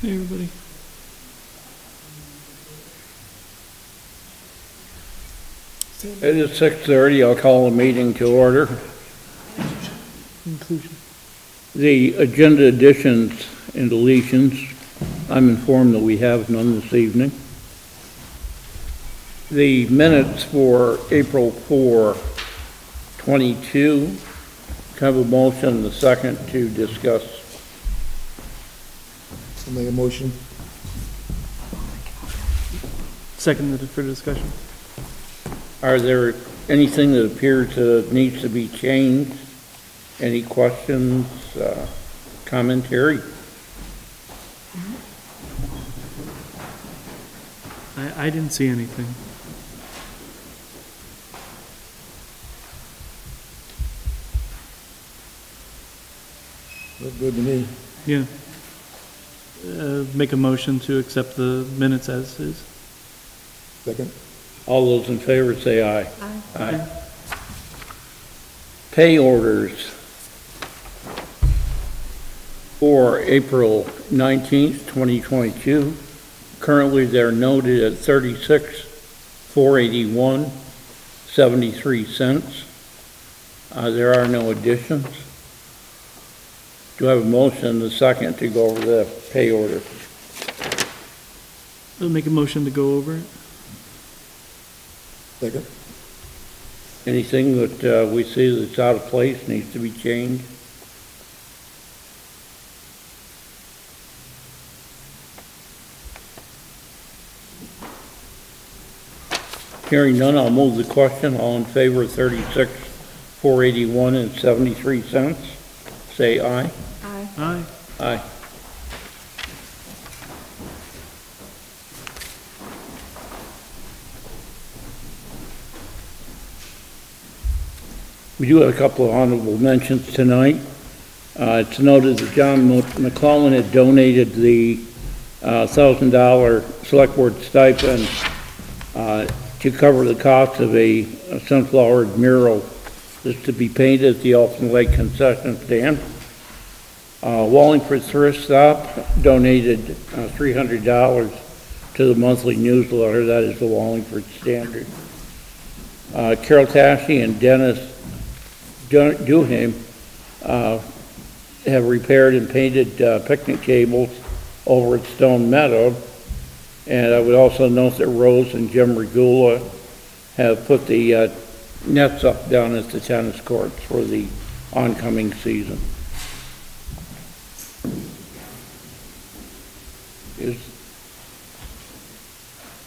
Hey, everybody. It is six thirty, I'll call the meeting to order. Inclusion. The agenda additions and deletions, I'm informed that we have none this evening. The minutes for April 4, 22, have a motion, the second to discuss. I'll make a motion. Seconded for discussion. Are there anything that appears to needs to be changed? Any questions, uh, commentary? I, I didn't see anything. Look good to me. Yeah. Uh, make a motion to accept the minutes as is. Second? All those in favor say aye. Aye. Aye. Pay orders for April 19th, 2022. Currently, they're noted at 36, 481, 73 cents. Uh, There are no additions. Do I have a motion, the second, to go over the pay order? I'll make a motion to go over it. Second? Anything that uh, we see that's out of place, needs to be changed? Hearing none, I'll move the question. All in favor of 36, 481 and 73 cents, say aye. Aye. Aye. Aye. We do have a couple of honorable mentions tonight. Uh, It's noted that John McClellan had donated the uh, $1,000 Select Board stipend uh, to cover the cost of a a sunflower mural that's to be painted at the Elfin Lake concession stand. Uh, Wallingford Thrift Stop donated uh, $300 to the monthly newsletter, that is the Wallingford Standard. Uh, Carol Tashy and Dennis Du- Duham uh, have repaired and painted uh, picnic tables over at Stone Meadow. And I would also note that Rose and Jim Regula have put the uh, nets up down at the tennis courts for the oncoming season. Is,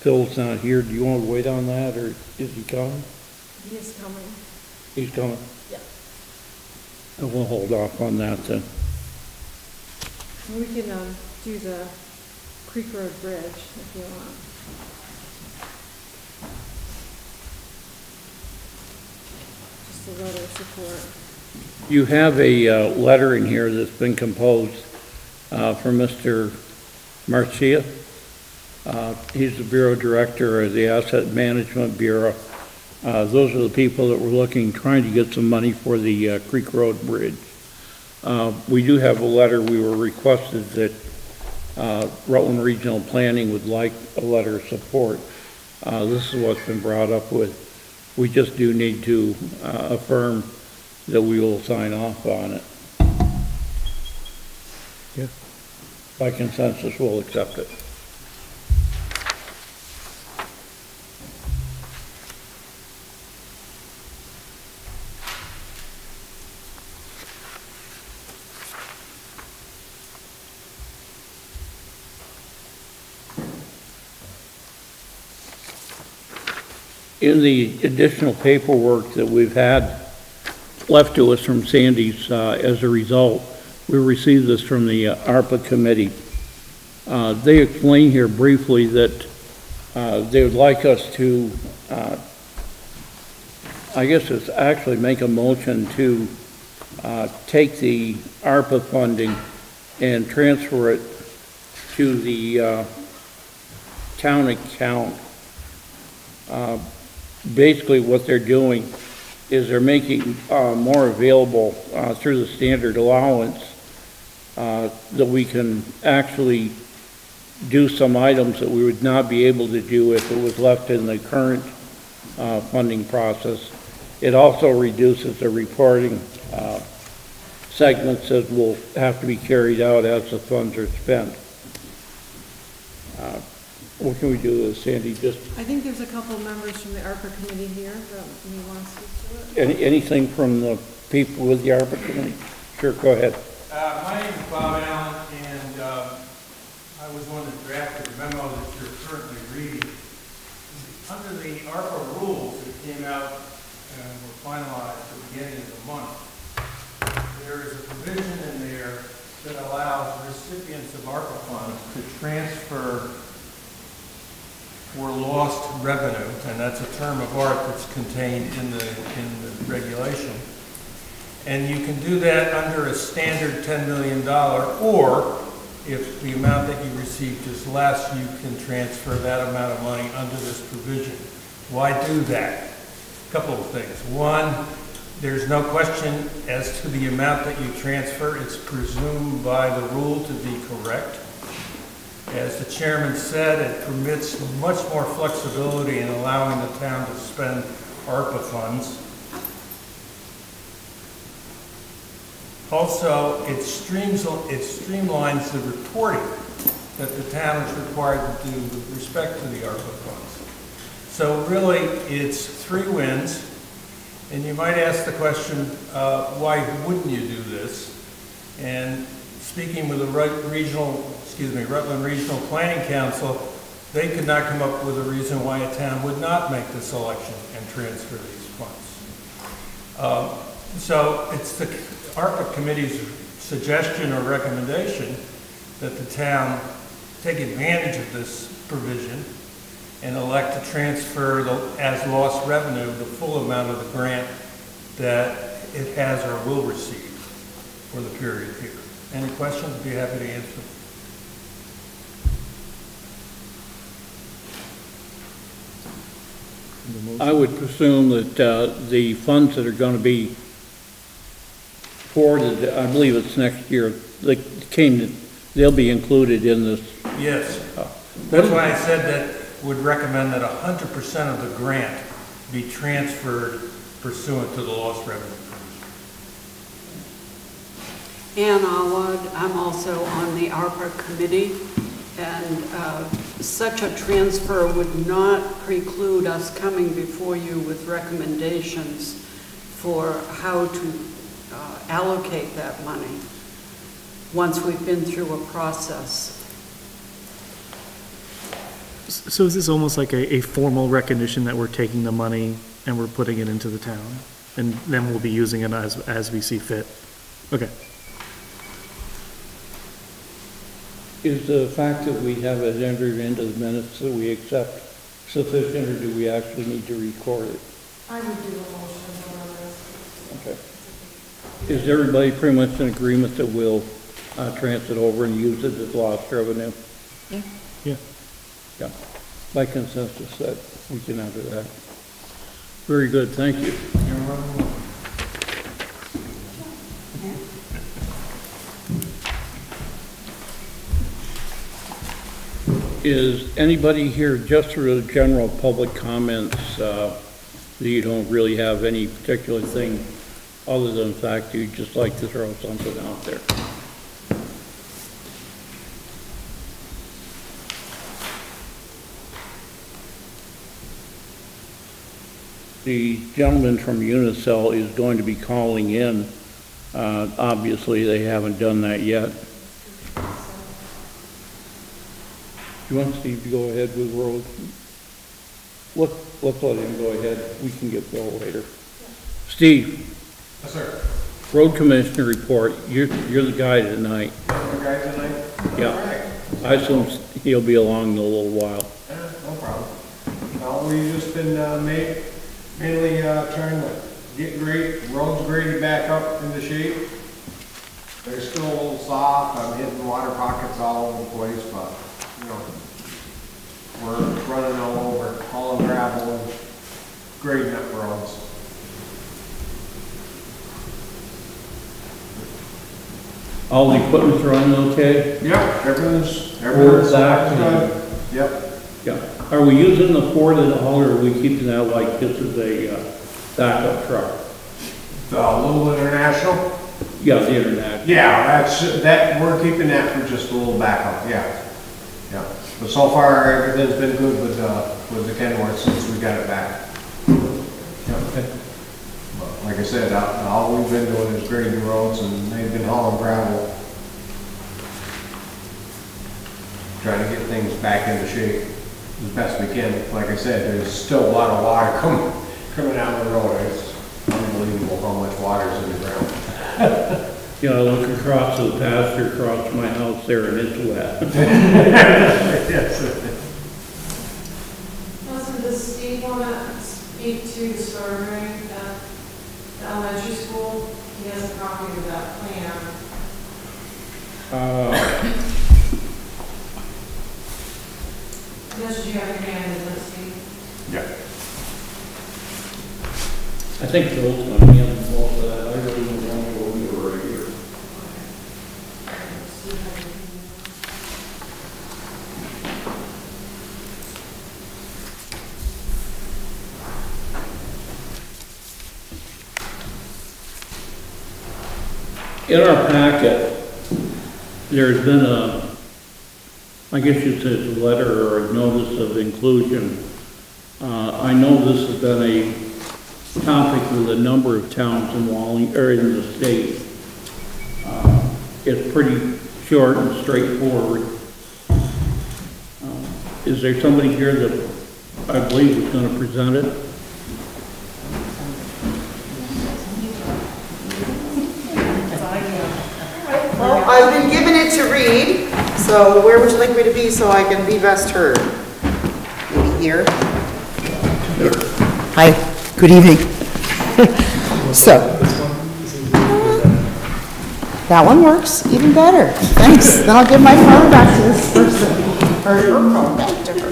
Phil's not here, do you want to wait on that, or is he coming? He is coming. He's coming? Yeah. And We'll hold off on that then. We can, um, do the Creek Road Bridge if you want. Just a letter of support. You have a uh, letter in here that's been composed uh, from Mr. Marcia. Uh, He's the Bureau Director of the Asset Management Bureau. Uh, Those are the people that were looking, trying to get some money for the uh, Creek Road Bridge. Uh, We do have a letter, we were requested that uh, Rutland Regional Planning would like a letter of support. Uh, This is what's been brought up with. We just do need to affirm that we will sign off on it. Yeah. By consensus, we'll accept it. In the additional paperwork that we've had left to us from Sandy's, uh, as a result, we received this from the uh, ARPA committee. Uh, They explain here briefly that uh, they would like us to, uh, I guess it's actually make a motion to uh, take the ARPA funding and transfer it to the uh, town account. Basically, what they're doing is they're making more available through the standard allowance uh, that we can actually do some items that we would not be able to do if it was left in the current uh, funding process. It also reduces the reporting uh, segments that will have to be carried out as the funds are spent. Uh, What can we do, Sandy, just I think there's a couple of members from the ARPA committee here that may want to speak to it. any anything from the people with the ARPA committee? Sure, go ahead. Uh, My name is Bob Allen, and uh, I was one that drafted the memo that you're currently reading. Under the ARPA rules that came out and were finalized at the beginning of the month, there is a provision in there that allows recipients of ARPA funds to transfer for lost revenue, and that's a term of art that's contained in the, in the regulation. And you can do that under a standard $10 million, or if the amount that you received is less, you can transfer that amount of money under this provision. Why do that? A couple of things. One, there's no question as to the amount that you transfer. It's presumed by the rule to be correct. As the chairman said, it permits much more flexibility in allowing the town to spend ARPA funds. Also, it streams, it streamlines the reporting that the town is required to do with respect to the ARPA funds. So really, it's three wins, and you might ask the question, uh, why wouldn't you do this? And speaking with the regional, excuse me, Rutland Regional Planning Council, they could not come up with a reason why a town would not make this election and transfer these funds. Um, So it's the ARPA committee's suggestion or recommendation that the town take advantage of this provision and elect to transfer the, as lost revenue, the full amount of the grant that it has or will receive for the period here. Any questions? Be happy to answer. I would presume that uh, the funds that are going to be forwarded, I believe it's next year, they came, they'll be included in this. Yes. That's why I said that would recommend that hundred percent of the grant be transferred pursuant to the lost revenue. Ann Awad, I'm also on the ARPA committee, and uh, such a transfer would not preclude us coming before you with recommendations for how to allocate that money, once we've been through a process. So is this almost like a, a formal recognition that we're taking the money and we're putting it into the town? And then we'll be using it as, as we see fit? Okay. Is the fact that we have it entered into the minutes that we accept sufficient, or do we actually need to record it? I would do a motion on this. Okay. Is everybody pretty much in agreement that we'll uh, transfer it over and use it as lost revenue? Yeah. Yeah. Yeah. By consensus, that we can enter that. Very good, thank you. Is anybody here just for the general public comments, uh, that you don't really have any particular thing other than the fact you'd just like to throw something out there? The gentleman from Unicel is going to be calling in. Uh, Obviously, they haven't done that yet. Do you want Steve to go ahead with road? Let, let's let him go ahead. We can get Bill later. Steve, Yes, sir. road commissioner report. You're, you're the guy tonight. Okay, tonight? Yeah. I assume he'll be along in a little while. Yeah, No problem. Uh, we've just been, uh, ma- mainly, uh, trying to get grade, roads graded back up into shape. They're still a little soft, I'm hitting water pockets all over the place, but, you know, we're running all over, hauling gravel and grading up roads. All the equipment's running okay? Yep, everything's, Everything's and- good. Yep. Yeah. Are we using the Ford at all, or are we keeping that like this as a uh, backup truck? The Little International? Yeah, the internet. Yeah, that's, that, we're keeping that for just a little backup, yeah. Yeah, but so far, everything's been good with, uh, with the Kenworth since we got it back. Yeah. But Like I said, all all we've been doing is grading roads and they've been hauling gravel. Trying to get things back into shape as best we can. Like I said, there's still a lot of water coming, coming down the road. It's unbelievable how much water's in the ground. You know, I look across the pasture across from my house there and it's wet. Listen, does Steve want to speak to the storm drain at the elementary school? He has a copy of that plan. Uh, That's what you have your hand, isn't Steve? Yeah. I think Bill's gonna handle most of that, I really don't want to go over right here. See if I can- In our packet, there's been a, I guess you'd say it's a letter or a notice of inclusion. Uh, I know this has been a topic with a number of towns in Walling, or in the state. Uh, It's pretty short and straightforward. Uh, Is there somebody here that I believe is gonna present it? Well, I've been given it to read, so where would you like me to be so I can be best heard? Maybe here? Hi, good evening. So, that one works even better. Thanks. Then I'll give my phone back to this person, or her phone back to her.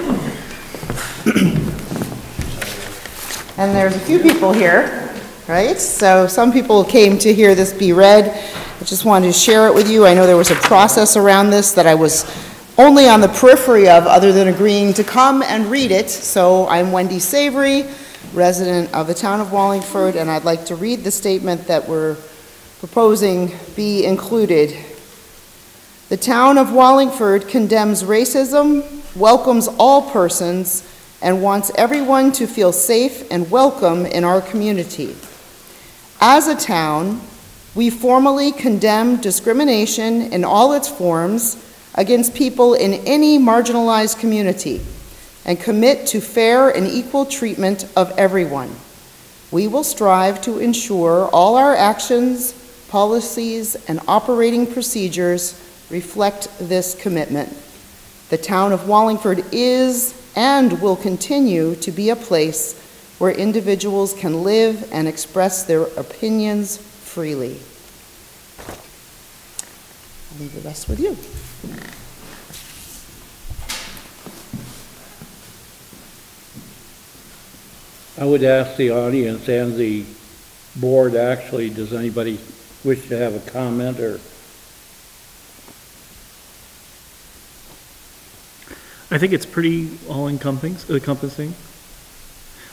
And there's a few people here, right? So some people came to hear this be read. I just wanted to share it with you. I know there was a process around this that I was only on the periphery of, other than agreeing to come and read it. So I'm Wendy Savory, resident of the town of Wallingford, and I'd like to read the statement that we're proposing be included. The town of Wallingford condemns racism, welcomes all persons, and wants everyone to feel safe and welcome in our community. As a town, we formally condemn discrimination in all its forms against people in any marginalized community and commit to fair and equal treatment of everyone. We will strive to ensure all our actions, policies, and operating procedures reflect this commitment. The town of Wallingford is and will continue to be a place where individuals can live and express their opinions freely. I'll leave the rest with you. I would ask the audience and the board, actually, does anybody wish to have a comment or? I think it's pretty all encompassing, encompassing.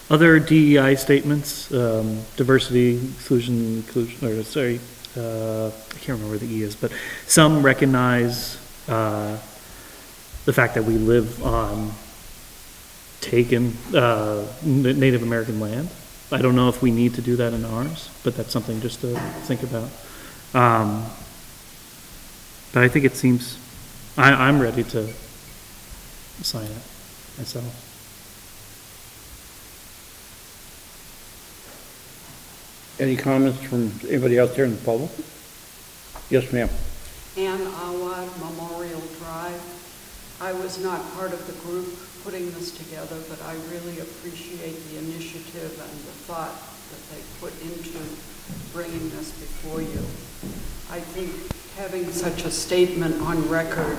Other DEI statements, um, diversity, inclusion, inclusion, or sorry, uh, I can't remember where the E is, but some recognize, uh, the fact that we live on taken, uh, Native American land. I don't know if we need to do that in ours, but that's something just to think about. Um, but I think it seems, I, I'm ready to sign it myself. Any comments from anybody out there in the public? Yes, ma'am. Ann Awad Memorial Drive. I was not part of the group putting this together, but I really appreciate the initiative and the thought that they put into bringing this before you. I think having such a statement on record,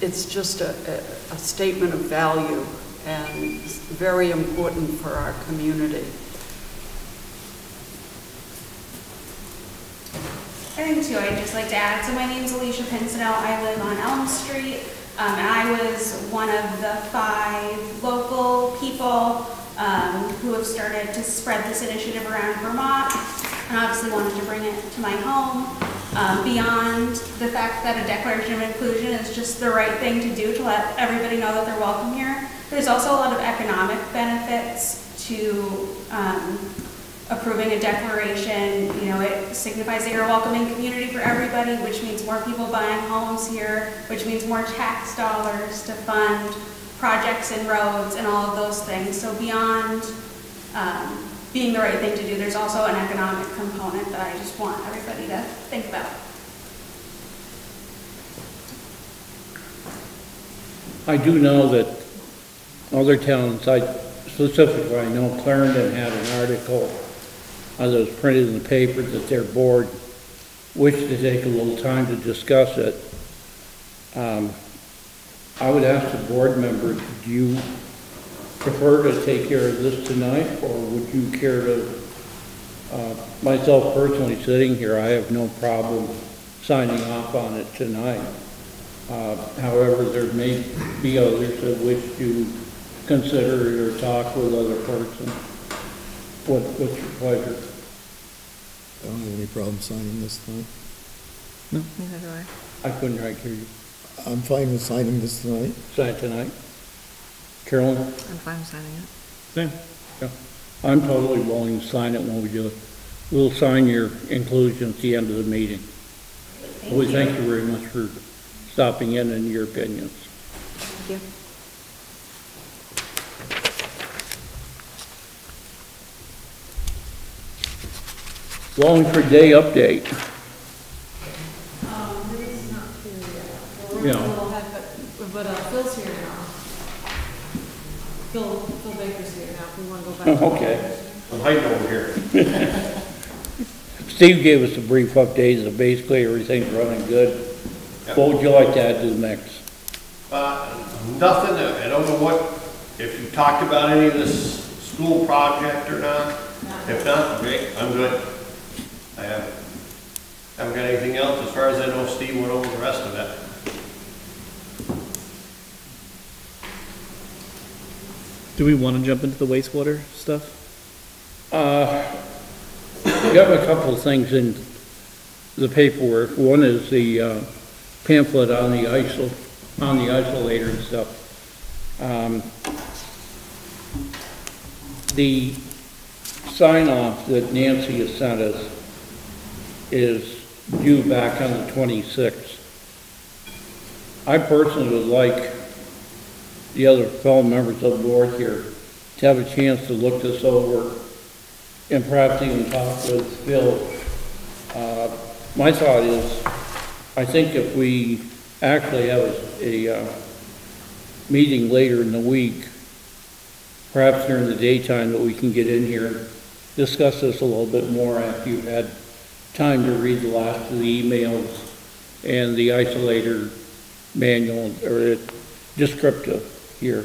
it's just a, a- a statement of value and very important for our community. I'd just like to add, so my name's Alicia Pincinel, I live on Elm Street. Um, and I was one of the five local people, um, who have started to spread this initiative around Vermont. And obviously wanted to bring it to my home, um, beyond the fact that a declaration of inclusion is just the right thing to do to let everybody know that they're welcome here. There's also a lot of economic benefits to, um, approving a declaration, you know, it signifies that you're a welcoming community for everybody, which means more people buying homes here, which means more tax dollars to fund projects and roads and all of those things. So beyond um, being the right thing to do, there's also an economic component that I just want everybody to think about. I do know that other towns, I specifically, I know Clarendon had an article uh, that was printed in the paper that their board wished to take a little time to discuss it. Um, I would ask the board members, do you prefer to take care of this tonight, or would you care to, uh, myself personally, sitting here, I have no problem signing off on it tonight. Uh, However, there may be others that wish to consider it or talk with other persons. What, what's your pleasure? I don't have any problem signing this tonight. No. Neither do I. I couldn't quite hear you. I'm fine with signing this tonight. Sign it tonight? Carolyn? I'm fine with signing it. Same. Yeah. I'm totally willing to sign it when we do it. We'll sign your inclusion at the end of the meeting. We thank you very much for stopping in and your opinions. Thank you. Wallingford Day update. Um, Marie's not here yet. We're Yeah. a little ahead, but, but uh, Phil's here now. Phil, Phil Baker's here now, if we want to go back. Oh, Okay. I'm hiding over here. Steve gave us a brief update so basically everything's running good. What would you like to add to the mix? Uh, Nothing, I don't know what, if you talked about any of this school project or not. If not, great, I'm good. I have, haven't got anything else. As far as I know, Steve went over the rest of it. Do we want to jump into the wastewater stuff? Uh, we have a couple of things in the paperwork. One is the uh, pamphlet on the isol, on the isolator and stuff. Um, The sign off that Nancy has sent us is due back on the 26th. I personally would like the other fellow members of the board here to have a chance to look this over and perhaps even talk with Phil. Uh, My thought is, I think if we actually have a, a, uh, meeting later in the week, perhaps during the daytime, that we can get in here and discuss this a little bit more after you've had time to read the last of the emails and the isolator manual, or it- descriptive here.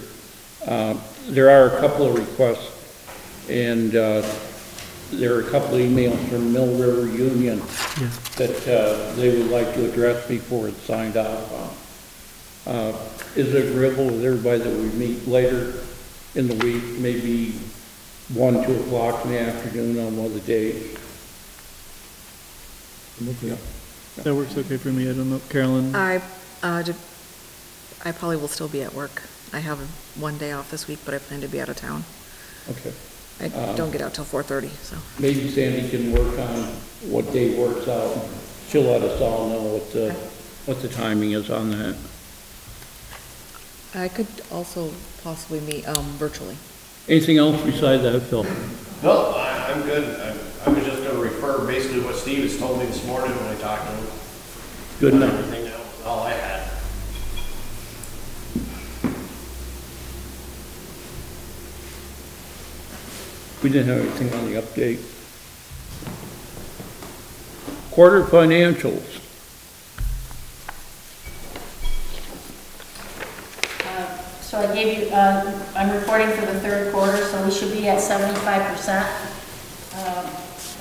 Uh, There are a couple of requests, and uh, there are a couple of emails from Mill River Union Yeah. that uh, they would like to address before it's signed off on. Uh, Is it agreeable with everybody that we meet later in the week, maybe one, two o'clock in the afternoon on one of the days? I'm. That works okay for me. I don't know. Carolyn? I, uh, did- I probably will still be at work. I have one day off this week, but I plan to be out of town. Okay. I don't get out till 4:30, so. Maybe Sandy can work on what day works out. She'll let us all know what the, what the timing is on that. I could also possibly meet um, virtually. Anything else besides that, Phil? No, I, I'm good. I, I was just gonna refer basically what Steve has told me this morning when I talked to him. Good enough. Everything else, was all I had. We didn't have anything on the update. Quarter financials. Uh, So I gave you, uh, I'm reporting for the third quarter, so we should be at seventy-five percent. Um,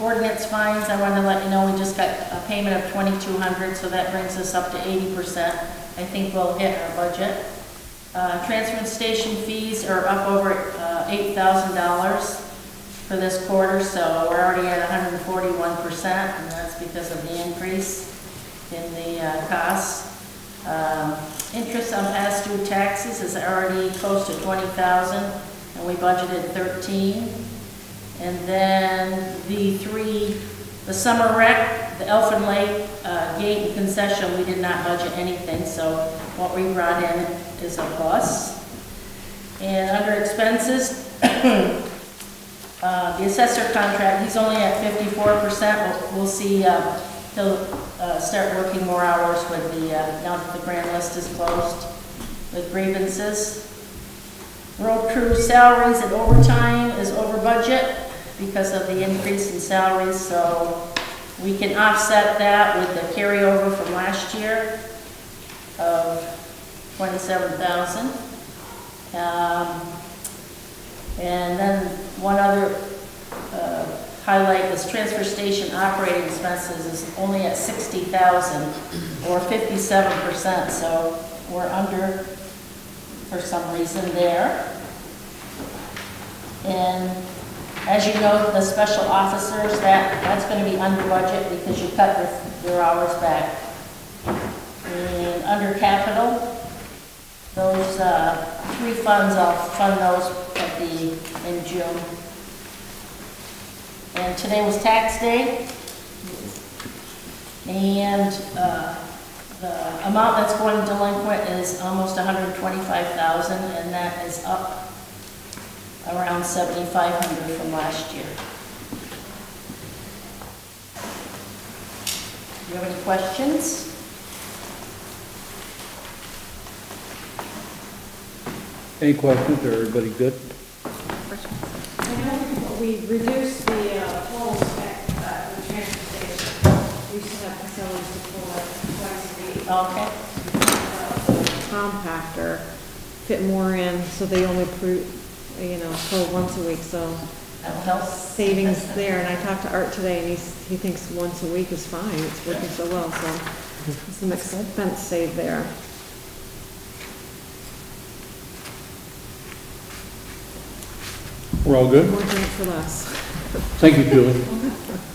ordinance fines, I want to let you know, we just got a payment of 2,200, so that brings us up to 80%. I think we'll hit our budget. Uh, Transfer station fees are up over uh, $8,000 for this quarter, so we're already at 141%, and that's because of the increase in the uh, costs. Um, Interest on past due taxes is already close to 20,000, and we budgeted 13. And then the three, the summer rec, the Elfin Lake uh, gate and concession, we did not budget anything, so what we brought in is a plus. And under expenses, uh, the assessor contract, he's only at 54%. We'll- We'll see, uh, he'll uh, start working more hours with the, uh, now that the grand list is closed, with grievances. Road crew salaries and overtime is over budget because of the increase in salaries, so we can offset that with the carryover from last year of twenty-seven thousand. Um, and then one other, uh, highlight is transfer station operating expenses is only at sixty thousand or fifty-seven percent, so we're under for some reason there. And as you know, the special officers, that, that's gonna be under budget because you cut their, their hours back. And under capital, those, uh, three funds, I'll fund those at the, in June. And today was tax day. And, uh, the amount that's going delinquent is almost hundred and twenty-five thousand, and that is up around seventy-five hundred from last year. Do you have any questions? Any questions, or everybody good? I know we reduced the uh, full spec at the transfer station. We used to have facilities to pull it twice a week. Okay. compactor fit more in, so they only pro, you know, pull once a week, so That'll help. savings there. And I talked to Art today, and he's, he thinks once a week is fine, it's working so well, so some expense saved there. We're all good? More drink for less. Thank you, Julie.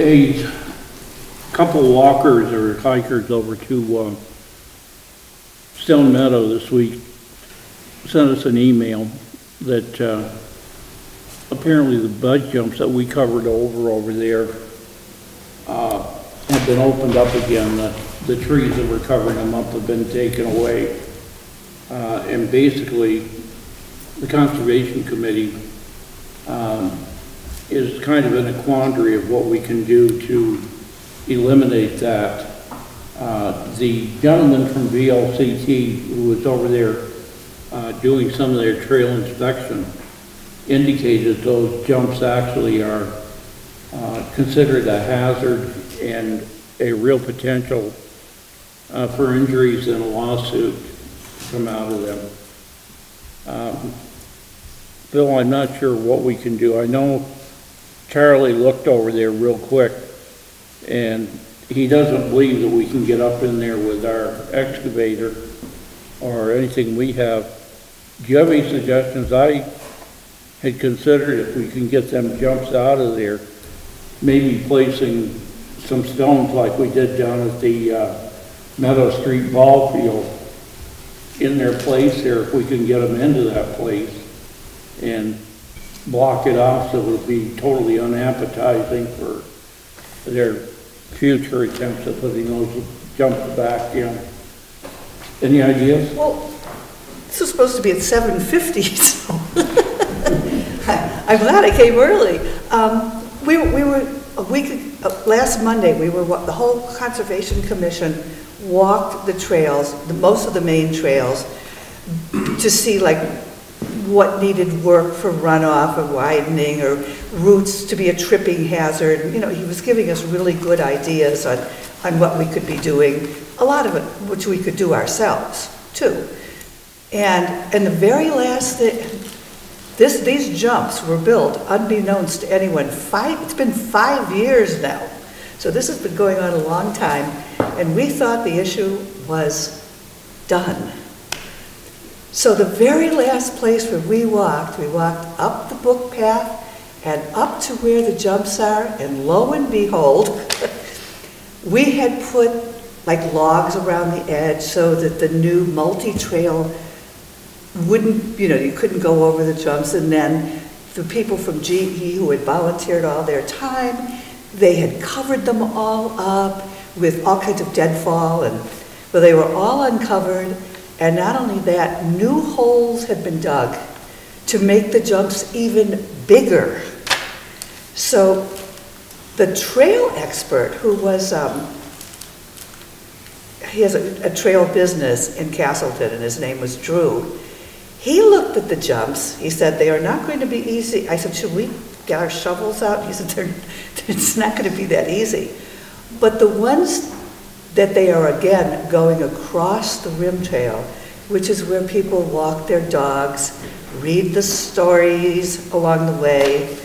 A couple walkers or hikers over to uh, Stone Meadow this week sent us an email that uh, apparently the bud jumps that we covered over over there uh, have been opened up again. The, the trees that were covering them up have been taken away. Uh, and basically, the Conservation Committee, um, is kind of in a quandary of what we can do to eliminate that. Uh, the gentleman from VLCT who was over there, uh, doing some of their trail inspection indicated those jumps actually are uh, considered a hazard and a real potential uh, for injuries and a lawsuit come out of them. Um, Bill, I'm not sure what we can do. I know Charlie looked over there real quick, and he doesn't believe that we can get up in there with our excavator or anything we have. Do you have any suggestions? I had considered if we can get them jumps out of there, maybe placing some stones like we did down at the uh, Meadow Street ball field in their place there, if we can get them into that place and block it off so it'll be totally unappetizing for their future attempts at putting those jumps back in. Any ideas? Well, this is supposed to be at seven fifty, so I'm glad I came early. Um, we, we were, a week, uh, last Monday, we were, the whole Conservation Commission walked the trails, the, most of the main trails, to see like what needed work for runoff or widening or routes to be a tripping hazard. You know, he was giving us really good ideas on, on what we could be doing. a lot of it, which we could do ourselves, too. And, and the very last thing, this, these jumps were built unbeknownst to anyone, five, it's been five years now. So this has been going on a long time, and we thought the issue was done. So the very last place where we walked, we walked up the book path and up to where the jumps are, and lo and behold, we had put like logs around the edge so that the new multi-trail wouldn't, you know, you couldn't go over the jumps. And then the people from GE who had volunteered all their time, they had covered them all up with all kinds of deadfall and, well, they were all uncovered. And not only that, new holes had been dug to make the jumps even bigger. So the trail expert who was, um, he has a, a trail business in Castleton and his name was Drew. He looked at the jumps. He said, they are not going to be easy. I said, should we get our shovels out? He said, it's not going to be that easy. But the ones that they are again going across the rim trail, which is where people walk their dogs, read the stories along the way,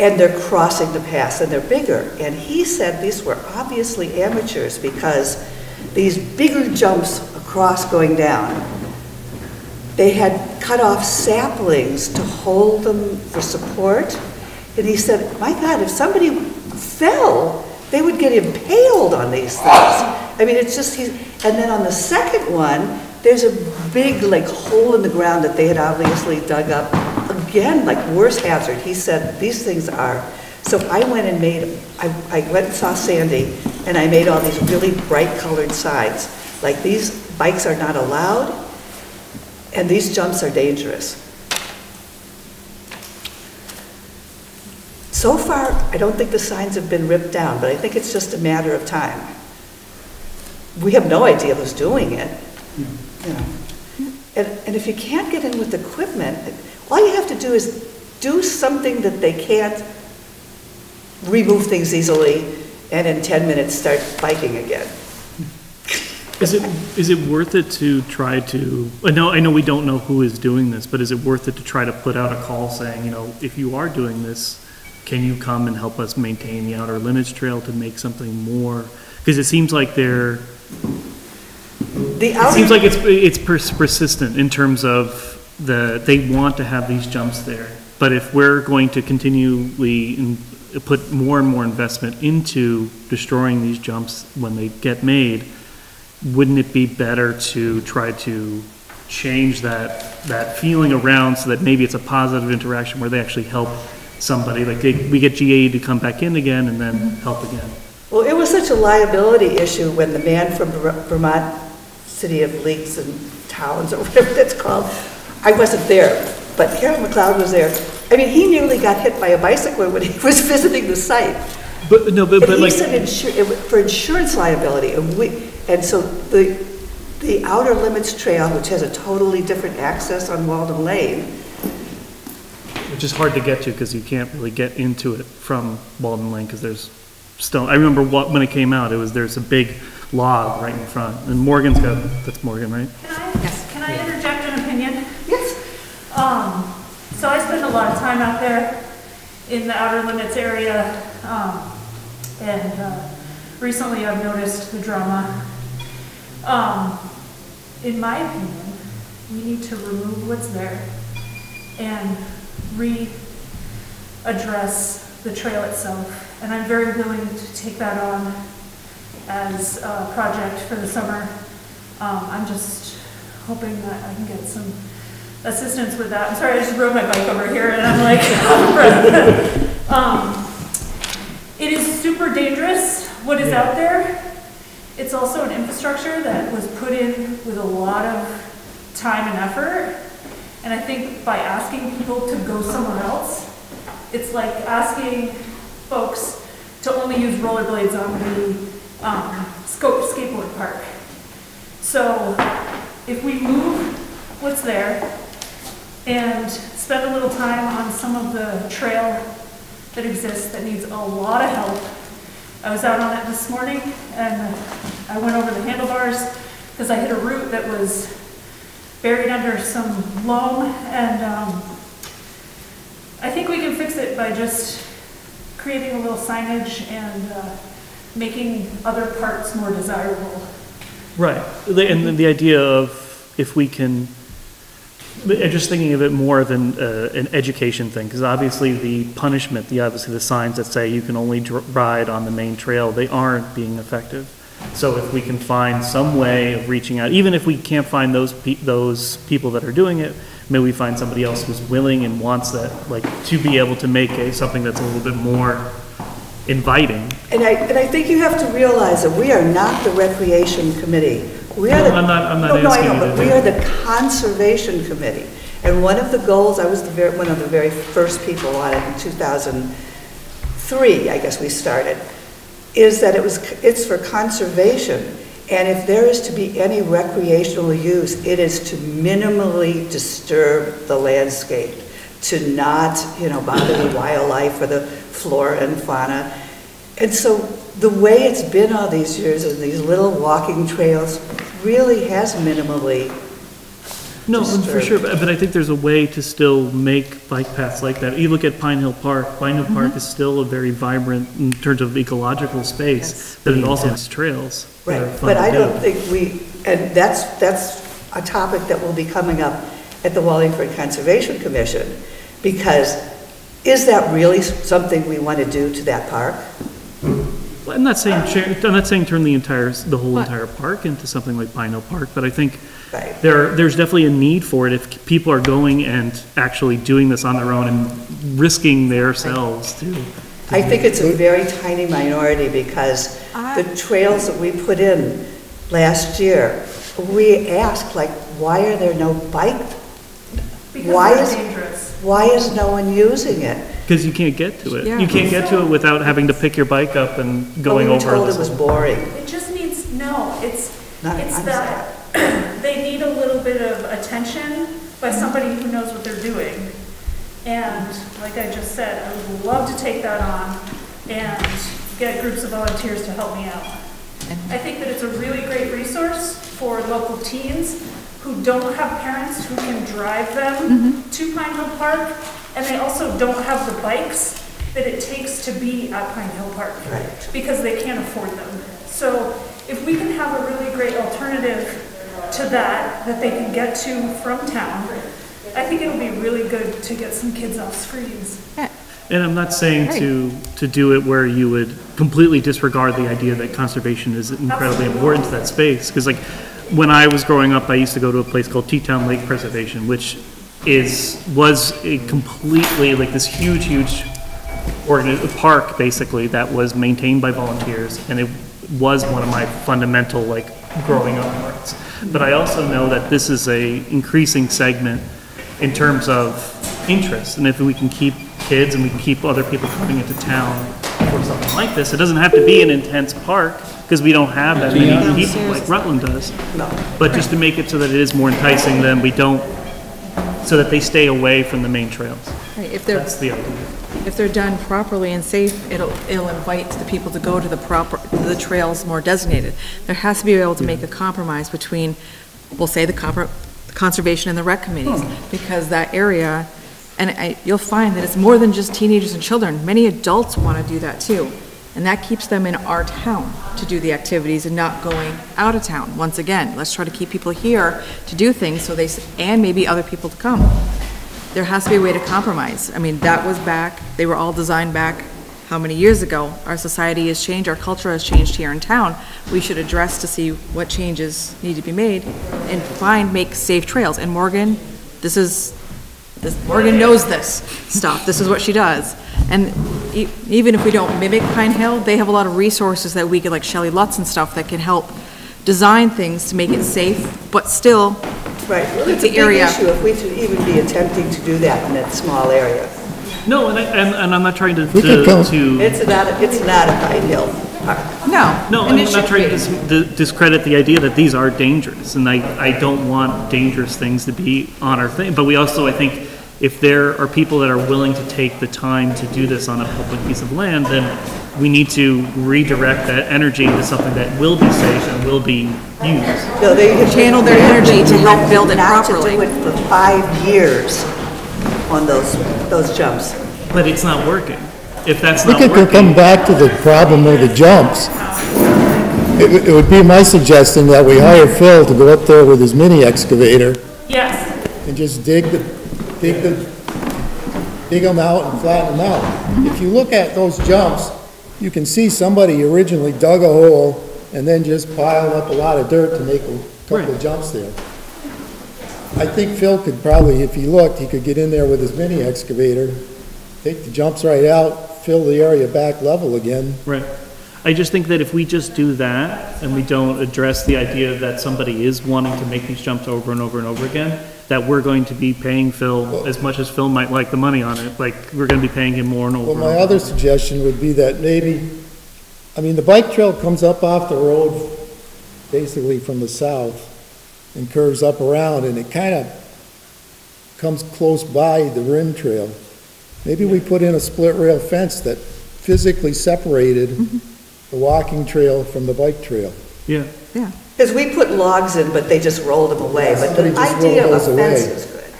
and they're crossing the pass and they're bigger. And he said these were obviously amateurs because these bigger jumps across going down, they had cut off saplings to hold them for support. And he said, my God, if somebody fell, they would get impaled on these things. I mean, it's just, he's, and then on the second one, there's a big like hole in the ground that they had obviously dug up. Again, like worse hazard. He said, these things are. So I went and made, I, I went and saw Sandy and I made all these really bright colored signs. Like these bikes are not allowed and these jumps are dangerous. So far, I don't think the signs have been ripped down, but I think it's just a matter of time. We have no idea who's doing it. You know. And, and if you can't get in with equipment, all you have to do is do something that they can't remove things easily and in 10 minutes start biking again. Is it, is it worth it to try to, I know, I know we don't know who is doing this, but is it worth it to try to put out a call saying, you know, if you are doing this, can you come and help us maintain the outer limits trail to make something more? Because it seems like they're, The it outer, seems like it's, it's pers- persistent in terms of the, they want to have these jumps there. But if we're going to continually in- put more and more investment into destroying these jumps when they get made, wouldn't it be better to try to change that, that feeling around so that maybe it's a positive interaction where they actually help somebody, like they, we get GA to come back in again and then mm-hmm. help again? well, it was such a liability issue when the man from Ver- Vermont City of Leagues and Towns, or whatever that's called, I wasn't there, but Carol McLeod was there. I mean, he nearly got hit by a bicycle when he was visiting the site. But, no, but, And but he like, said insur, it for insurance liability, and we, and so the, the Outer Limits Trail, which has a totally different access on Walden Lane, which is hard to get to because you can't really get into it from Walden Lane because there's stone. I remember what, when it came out, it was, there's a big log right in front. And Morgan's got, that's Morgan, right? Can I, yes. can I interject an opinion? Yes. Um, so I spend a lot of time out there in the outer limits area, um, and, uh, recently I've noticed the drama. Um, in my opinion, we need to remove what's there and re-address the trail itself. And I'm very willing to take that on as a project for the summer. Um, I'm just hoping that I can get some assistance with that. I'm sorry, I just rode my bike over here and I'm like, out of breath. Um, It is super dangerous, what is out there. It's also an infrastructure that was put in with a lot of time and effort. And I think by asking people to go somewhere else, it's like asking folks to only use rollerblades on the um, scope skateboard park. So if we move what's there and spend a little time on some of the trail that exists that needs a lot of help, I was out on it this morning, and I went over the handlebars, because I hit a root that was buried under some loam, and, um, I think we can fix it by just creating a little signage and, uh, making other parts more desirable. Right, and the idea of if we can, just thinking of it more of an, uh, an education thing, because obviously the punishment, the, obviously the signs that say you can only ride on the main trail, they aren't being effective. So if we can find some way of reaching out, even if we can't find those pe- those people that are doing it, maybe we find somebody else who's willing and wants that, like, to be able to make a, something that's a little bit more inviting. And I, and I think you have to realize that we are not the recreation committee. We are No, the. I'm not- I'm not No, no, I know, but we are the conservation committee. And one of the goals, I was the very, one of the very first people on it in 2003, I guess we started, is that it was, it's for conservation. And if there is to be any recreational use, it is to minimally disturb the landscape, to not, you know, bother the wildlife or the flora and fauna. And so the way it's been all these years, and these little walking trails, really has minimally No, for sure, but, but I think there's a way to still make bike paths like that. You look at Pine Hill Park, Pine Hill Park mm-hmm. is still a very vibrant in terms of ecological space, but it also has trails. that are Right, fun but to I do. don't think we, and that's, that's a topic that will be coming up at the Wallingford Conservation Commission, because is that really something we want to do to that park? Well, I'm not saying, cha- I'm not saying turn the entire, the whole entire park into something like Pine Hill Park, but I think Right. there, there's definitely a need for it if people are going and actually doing this on their own and risking themselves too. I think it's a very tiny minority, because uh, the trails that we put in last year, we asked, like, why are there no bike? Because Why they're is- dangerous. Why is no one using it? Because you can't get to it. Yeah. You can't get to it without having to pick your bike up and But going we were over. told it was boring. It just needs, no, it's, Not- it's I'm that they need a little bit of attention by somebody who knows what they're doing. And like I just said, I would love to take that on and get groups of volunteers to help me out. I think that it's a really great resource for local teens who don't have parents who can drive them mm-hmm. to Pine Hill Park, and they also don't have the bikes that it takes to be at Pine Hill Park. Right. Because they can't afford them. So if we can have a really great alternative to that, that they can get to from town, I think it'll be really good to get some kids off screens. And I'm not saying to, to do it where you would completely disregard the idea that conservation is incredibly important to that space. Because like, when I was growing up, I used to go to a place called Teatown Lake Preservation, which is, was a completely, like this huge, huge park, basically, that was maintained by volunteers, and it was one of my fundamental, like, growing up parts. But I also know that this is a increasing segment in terms of interest, and if we can keep kids and we can keep other people coming into town for something like this, it doesn't have to be an intense park, because we don't have that many people like Rutland does. No. But just to make it so that it is more enticing, then we don't, so that they stay away from the main trails. Right, If they're, That's the idea. if they're done properly and safe, it'll, it'll invite the people to go to the proper, to the trails more designated. There has to be able to make a compromise between, we'll say, the compro- conservation and the rec committees, hmm. because that area, and I, you'll find that it's more than just teenagers and children. Many adults want to do that too. And that keeps them in our town to do the activities and not going out of town. Once again, let's try to keep people here to do things so they, and maybe other people to come there has to be a way to compromise. I mean, that was back, they were all designed back how many years ago? Our society has changed, our culture has changed here in town. We should address to see what changes need to be made and find, make safe trails. And Morgan, this is, this, Morgan knows this stuff, this is what she does. And e- even if we don't mimic Pine Hill, they have a lot of resources that we could, like Shelley Lutz and stuff, that can help design things to make it safe, but still Right, well, keep it's a the big area. issue if we should even be attempting to do that in that small area. No, and I, and, and I'm not trying to, We could to, come- to- It's not, it's not a Pine Hill Park. No. no, and I'm it not should trying to be. dis- di- discredit the idea that these are dangerous, and I, I don't want dangerous things to be on our thing, but we also, I think, if there are people that are willing to take the time to do this on a public piece of land, then we need to redirect that energy to something that will be safe and will be used. No, they- Channel their energy to help build it Not to properly. do it for five years on those, those jumps. But it's not working. If that's We not could working. come back to the problem of the jumps. It would, it would be my suggestion that we hire Phil to go up there with his mini excavator Yes, and just dig the, dig the, dig them out and flatten them out. If you look at those jumps, you can see somebody originally dug a hole and then just piled up a lot of dirt to make a couple of jumps there. I think Phil could probably, if he looked, he could get in there with his mini excavator, take the jumps right out, fill the area back level again. Right. I just think that if we just do that and we don't address the idea that somebody is wanting to make these jumps over and over and over again, that we're going to be paying Phil, as much as Phil might like the money on it, like, we're gonna be paying him more and over Well, my over. other suggestion would be that maybe, I mean, the bike trail comes up off the road, basically from the south, and curves up around, and it kind of comes close by the rim trail. Maybe we put in a split rail fence that physically separated mm-hmm. the walking trail from the bike trail. Yeah, yeah. Because we put logs in, but they just rolled them away. But Somebody the just idea rolled of a those fence is good.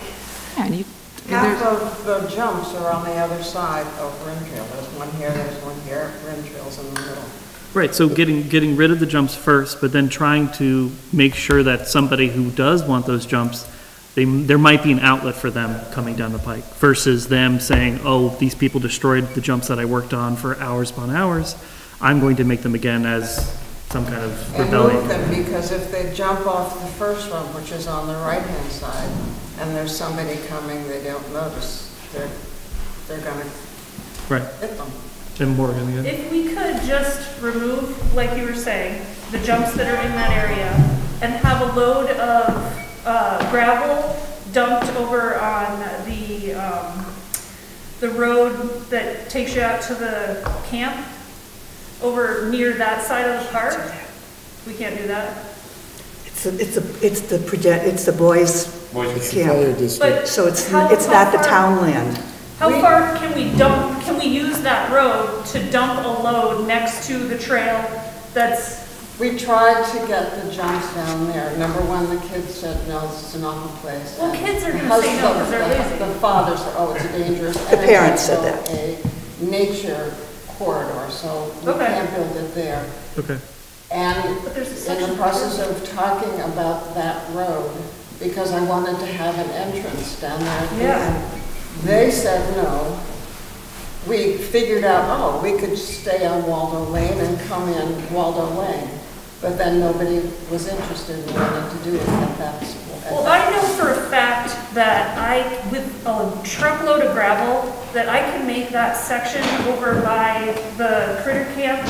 Yeah, and you, Half of the jumps are on the other side of Rim Trail. There's one here, there's one here, Rim Trail's in the middle. right, so getting, getting rid of the jumps first, but then trying to make sure that somebody who does want those jumps, they, there might be an outlet for them coming down the pike, versus them saying, oh, these people destroyed the jumps that I worked on for hours upon hours, I'm going to make them again as some kind of And move rebellion. them, because if they jump off the first one, which is on the right-hand side, and there's somebody coming they don't notice, they're, they're gonna Right, hit them. and Morgan, yeah. if we could just remove, like you were saying, the jumps that are in that area and have a load of uh, gravel dumped over on the, um, the road that takes you out to the camp, over near that side of the park, we can't do that. It's, a- it's, a- it's the project, it's the boys' It's the camp. fire district. But So it's, how- it's not the how far- town land. How far can we dump, can we use that road to dump a load next to the trail that's, We tried to get the jumps down there. Number one, the kids said, no, this is an awful place. Well, And kids are gonna say no 'cause they're husband- lazy. The father said, oh, it's dangerous. The parents said And it's also a nature corridor, so we Okay. can't build it there. Okay, And But there's a in section- the process of talking about that road, because I wanted to have an entrance down there. Yeah. end, They said no. We figured out, oh, we could stay on Waldo Lane and come in Waldo Lane. But then nobody was interested in wanting to do it at that. at well, I know for a fact that I, with a truckload of gravel, that I can make that section over by the critter camp,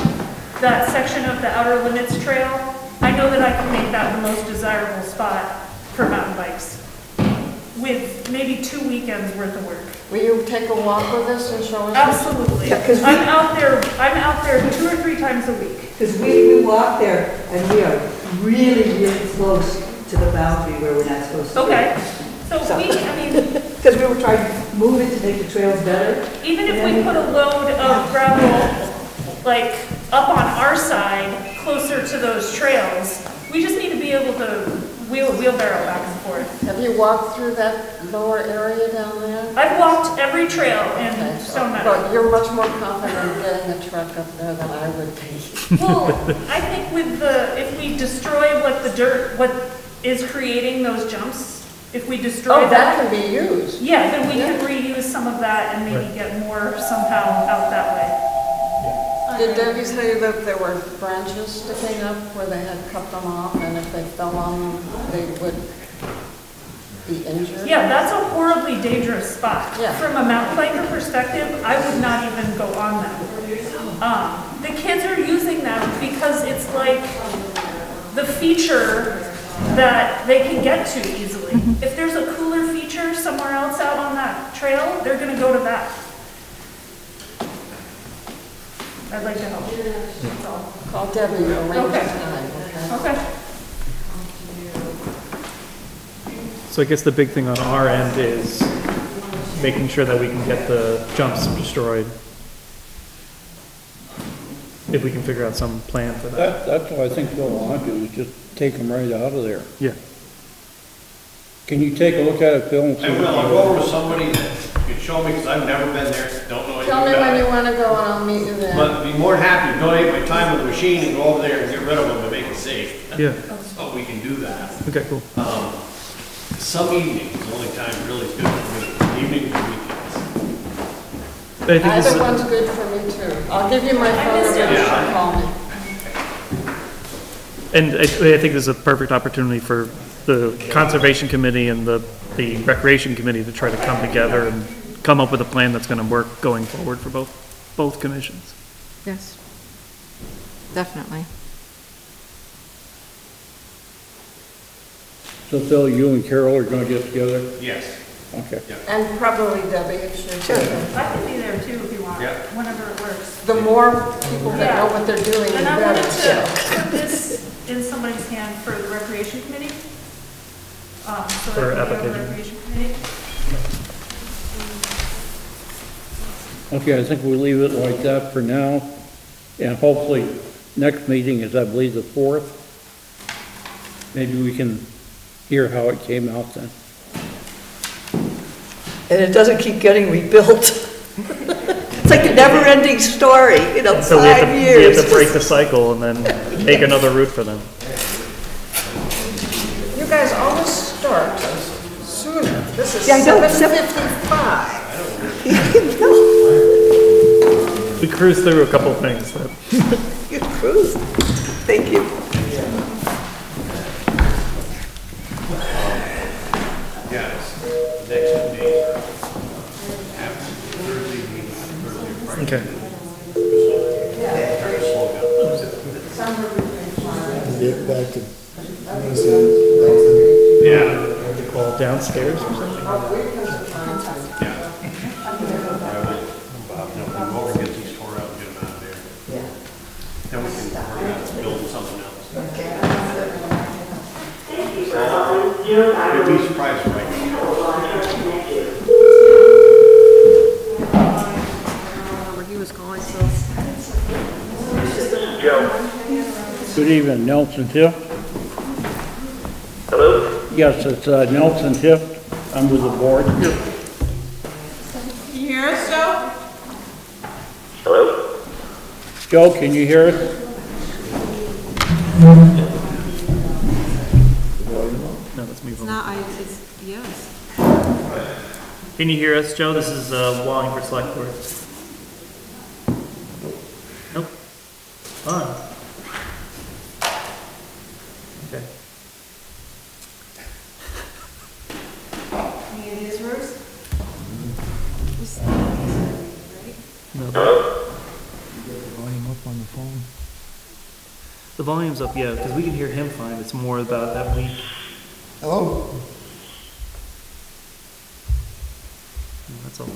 that section of the outer limits trail, I know that I can make that the most desirable spot for mountain bikes. With maybe two weekends worth of work. Will you take a walk with us and show us? Absolutely. Yeah, 'cause we- I'm out there, I'm out there two or three times a week. Because we, we walk there and we are really, really close to the boundary where we're not supposed to be. Okay, so we, I mean, Because we were trying to move it to make the trails better. even if we put a load of gravel, like, up on our side, closer to those trails, we just need to be able to wheel, wheelbarrow back and forth. Have you walked through that lower area down there? I've walked every trail Okay, in so- Stone Meadow. But you're much more confident in getting a truck up there than I would be. Well, I think with the, if we destroy what the dirt, what is creating those jumps, if we destroy Oh, that that, can be used. yeah, then we can reuse some of that and maybe get more somehow out that way. Did Debbie say that there were branches sticking up where they had cut them off, and if they fell on them, they would be injured? Yeah, that's a horribly dangerous spot. Yeah. From a mountain biker perspective, I would not even go on them. Um, the kids are using them because it's like the feature that they can get to easily. If there's a cooler feature somewhere else out on that trail, they're gonna go to that. I'd like to help. That's all. Call Debbie, arrange a Okay. time, okay? Okay. so I guess the big thing on our end is making sure that we can get the jumps destroyed. If we can figure out some plan for that. That, that's what I think they'll want to do, is just take them right out of there. Yeah. Can you take a look at it, Bill? and see I what will, I'll you- go over to somebody that can show me, because I've never been there, don't know anything Tell me about when you it. wanna go and I'll meet you there. But be more than happy to donate my time with the machine and go over there and get rid of them to make it safe. Yeah. So we can do that. Okay, cool. Um, some evenings, the only time really is good for me, evenings and weekends. But I think this is, Either one's good for me too. I'll give you my phone number, you should call me. and I, I think this is a perfect opportunity for the Conservation Committee and the, the Recreation Committee to try to come together and come up with a plan that's gonna work going forward for both, both commissions. Yes. Definitely. So Phil, you and Carol are gonna get together? Yes. Okay. And probably Debbie, if she's here. I can be there too if you want, Yeah. whenever it works. The more people that know what they're doing, the And I wanted better. to put this in somebody's hand for the recreation committee. Um, so For that we have a application. recreation committee. Okay, I think we'll leave it like that for now, and hopefully, next meeting is, I believe, the fourth. Maybe we can hear how it came out then. And it doesn't keep getting rebuilt. It's like a never-ending story, you know, So we have to, five we years. have to break the cycle and then make another route for them. You guys always start sooner. This is Yeah, I know, seven fifty-five. We cruised through a couple things that, You cruise. Thank you. Yes, the next two days are after Thursday, meeting, Thursday, Friday. okay. Try to slow down. Get back to, I see, Yeah. Call downstairs or something? Yeah. I will, Bob, no, we'll go over and get these tore out and get them out of there. Then we can work on building something else. You'd be surprised right Remember, he was calling, so. Good evening, Nelson Tiff. Hello? Yes, it's uh, Nelson Tiff. I'm with the board. You hear us, Joe? Hello? Joe, can you hear us? No, let's move It's on. not, I, it's, yes. Can you hear us, Joe? This is, uh, Wallingford Select Board. Nope. On. No. volume up on the phone. The volume's up, yeah, because we can hear him fine. It's more about that week. Hello? That's all.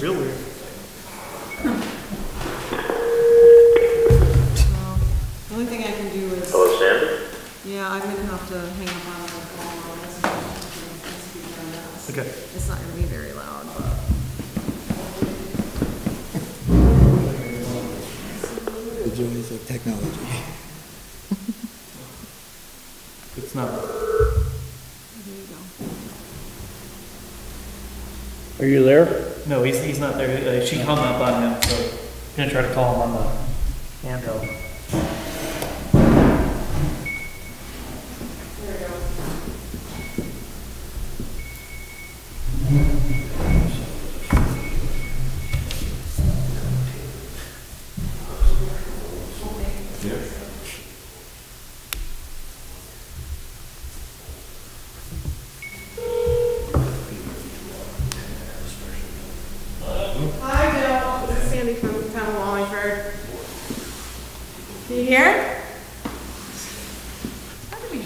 Real weird. So, the only thing I can do is. Hello, Sandy? Yeah, I'm gonna have to hang up on the phone on this. It's speaker on this. Okay. It's not gonna be very loud, but. The joys of technology. It's not. There you go. Are you there? No, he's, he's not there. Uh, She hung up on him, so I'm gonna try to call him on the handheld. Hi,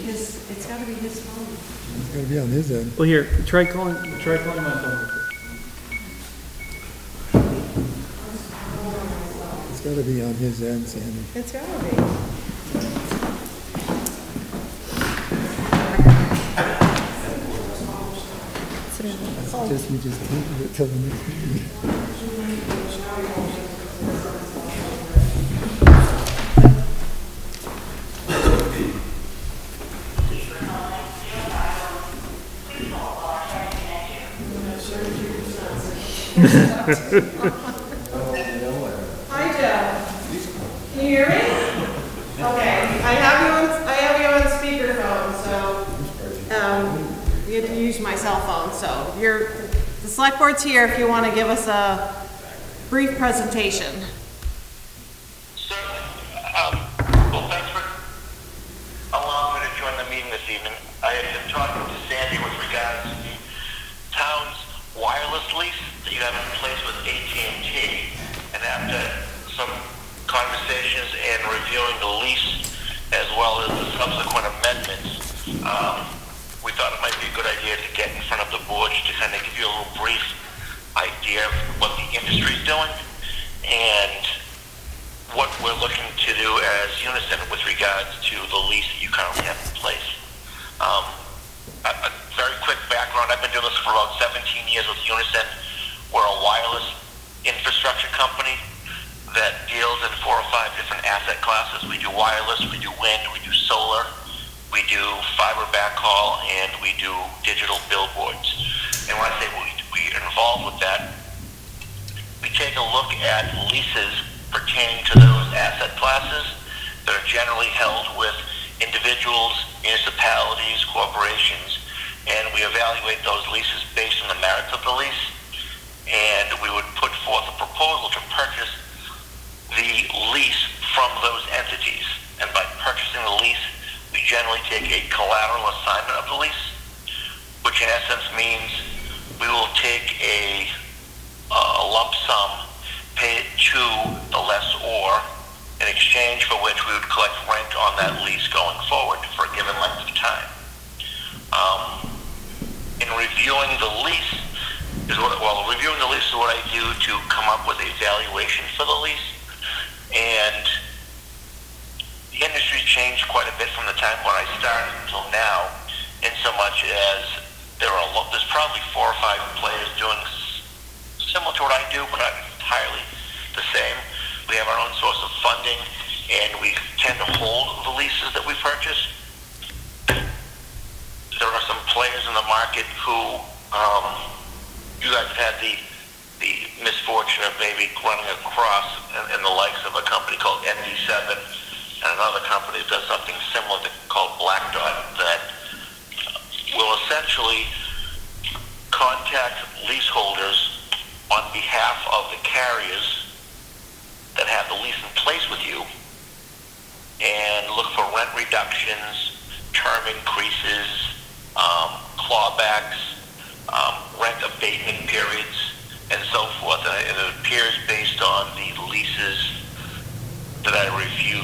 his, it's gotta be his phone. It's gotta be on his end. Well, here, try calling, try calling my phone. It's gotta be on his end, Sandy. It's gotta be. Just, we just can't do it till the next meeting. Hi, Joe. Can you hear me? Okay, I have you on, I have you on speakerphone, so, um, you have to use my cell phone, so you're, the select board's here if you want to give us a brief presentation.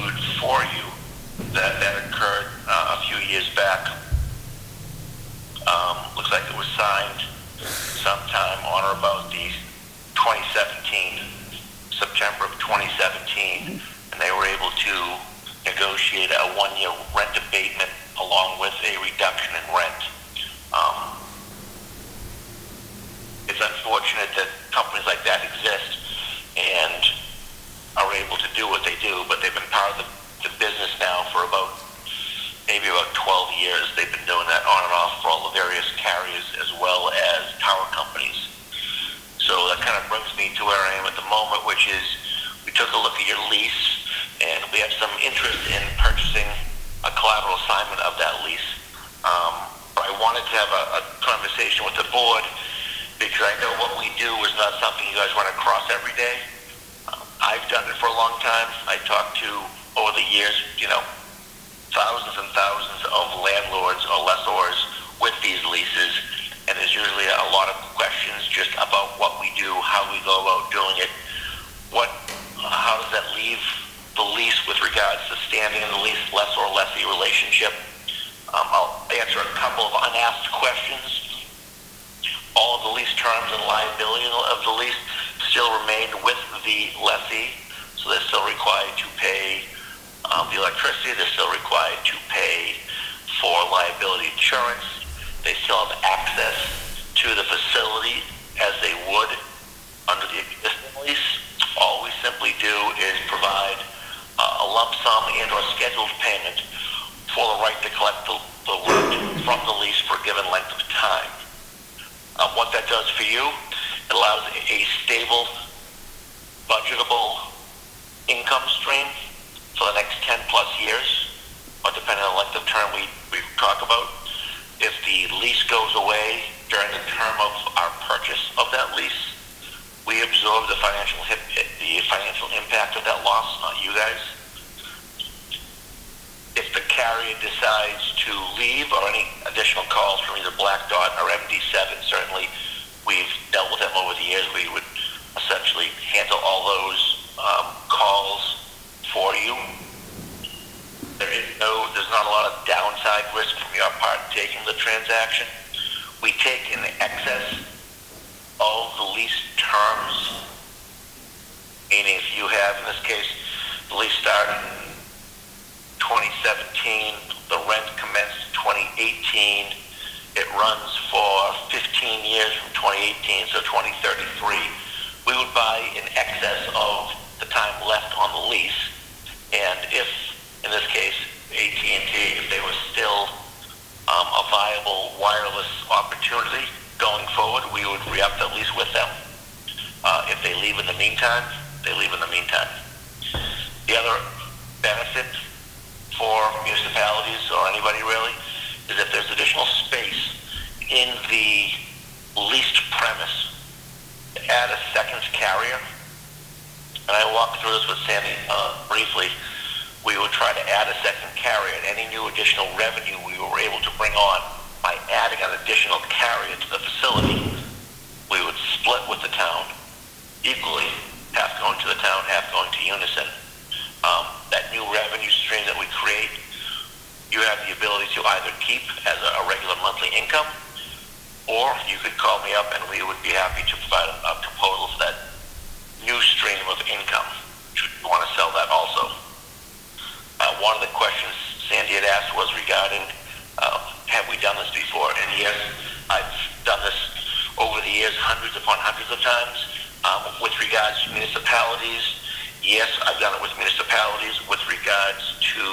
For you that, that occurred uh, a few years back. Um, looks like it was signed sometime on or about the 2017, September of 2017, and they were able to negotiate a one-year rent abatement along with a reduction in rent. Um, it's unfortunate that companies like that exist and are able to do what they do, but they've been part of the, the business now for about maybe about 12 years. They've been doing that on and off for all the various carriers as well as tower companies. So that kind of brings me to where I am at the moment, which is we took a look at your lease and we have some interest in purchasing a collateral assignment of that lease. Um, but I wanted to have a, a conversation with the board because I know what we do is not something you guys run across every day. I've done it for a long time. I talked to, over the years, you know, thousands and thousands of landlords or lessors with these leases, and there's usually a lot of questions just about what we do, how we go about doing it, what, how does that leave the lease with regards to standing in the lease lessor lessee relationship. Um, I'll answer a couple of unasked questions all of the lease terms and liability of the lease still remain with the lessee, so they're still required to pay um, the electricity, they're still required to pay for liability insurance, they still have access to the facility as they would under the existing lease. All we simply do is provide uh, a lump sum and or scheduled payment for the right to collect the, the rent from the lease for a given length of time. Um, what that does for you, allows a stable, budgetable income stream for the next 10 plus years, or depending on the length of term we, we talk about. If the lease goes away during the term of our purchase of that lease, we absorb the financial hip, the financial impact of that loss, not you guys. If the carrier decides to leave or any additional calls from either Black Dot or MD7, certainly we've dealt with them over the years. We would essentially handle all those um, calls for you. There is no, there's not a lot of downside risk from your part taking the transaction. We take in excess of the lease terms, meaning if you have, in this case, the lease started in 2017, the rent commenced 2018, it runs for 15 years from 2018, so 2033. We would buy in excess of the time left on the lease, and if, in this case, AT&T, if they were still um, a viable wireless opportunity going forward, we would re-up that lease with them. Uh, if they leave in the meantime, they leave in the meantime. The other benefit for municipalities or anybody really is if there's additional space in the leased premise to add a second carrier, and I walked through this with Sandy uh, briefly, we would try to add a second carrier and any new additional revenue we were able to bring on by adding an additional carrier to the facility, we would split with the town equally, half going to the town, half going to Unison. Um, that new revenue stream you have the ability to either keep as a, regular monthly income, or you could call me up and we would be happy to provide a proposal for that new stream of income. Should you want to sell that also? Uh, one of the questions Sandy had asked was regarding, uh, have we done this before? And yes, I've done this over the years hundreds upon hundreds of times. Um, with regards to municipalities, yes, I've done it with municipalities. With regards to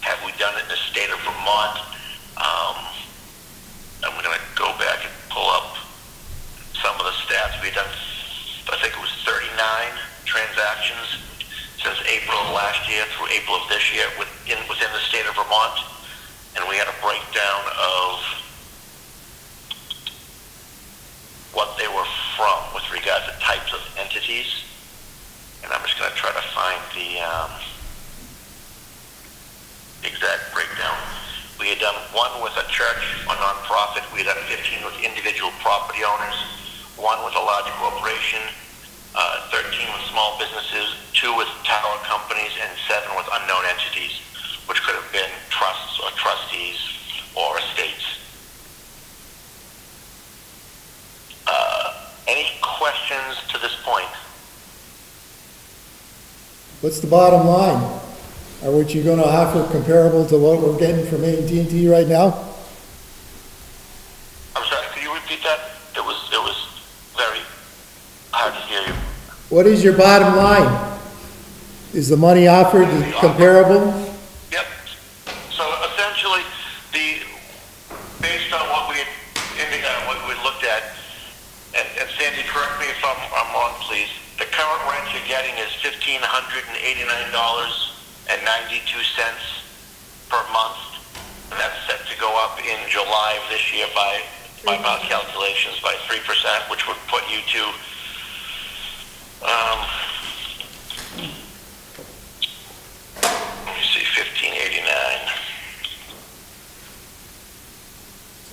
have we done it in the state of Vermont, um, I'm going to go back and pull up some of the stats. We've done, I think it was 39 transactions since April of last year through April of this year within, within the state of Vermont. And we had a breakdown of what they were from with regard to types of entities. And I'm just going to try to find the um, exact breakdown. We had done one with a church, a nonprofit. We had done 15 with individual property owners, one with a large corporation, uh, 13 with small businesses, two with tower companies, and seven with unknown entities, which could have been trusts or trustees or estates. Uh, any questions to this point? What's the bottom line? Are what you're gonna offer comparable to what we're getting from AT&T right now? I'm sorry, could you repeat that? It was, it was very hard to hear you. What is your bottom line? Is the money offered comparable? Yep. So essentially, the, based on what we had, uh, what we looked at, and, and Sandy, correct me if I'm, I'm wrong, please. The current rent you're getting is fifteen hundred and eighty-nine dollars and 92 cents per month. And that's set to go up in July of this year by, by my calculations, by 3%, which would put you to, um, let me see, 1589.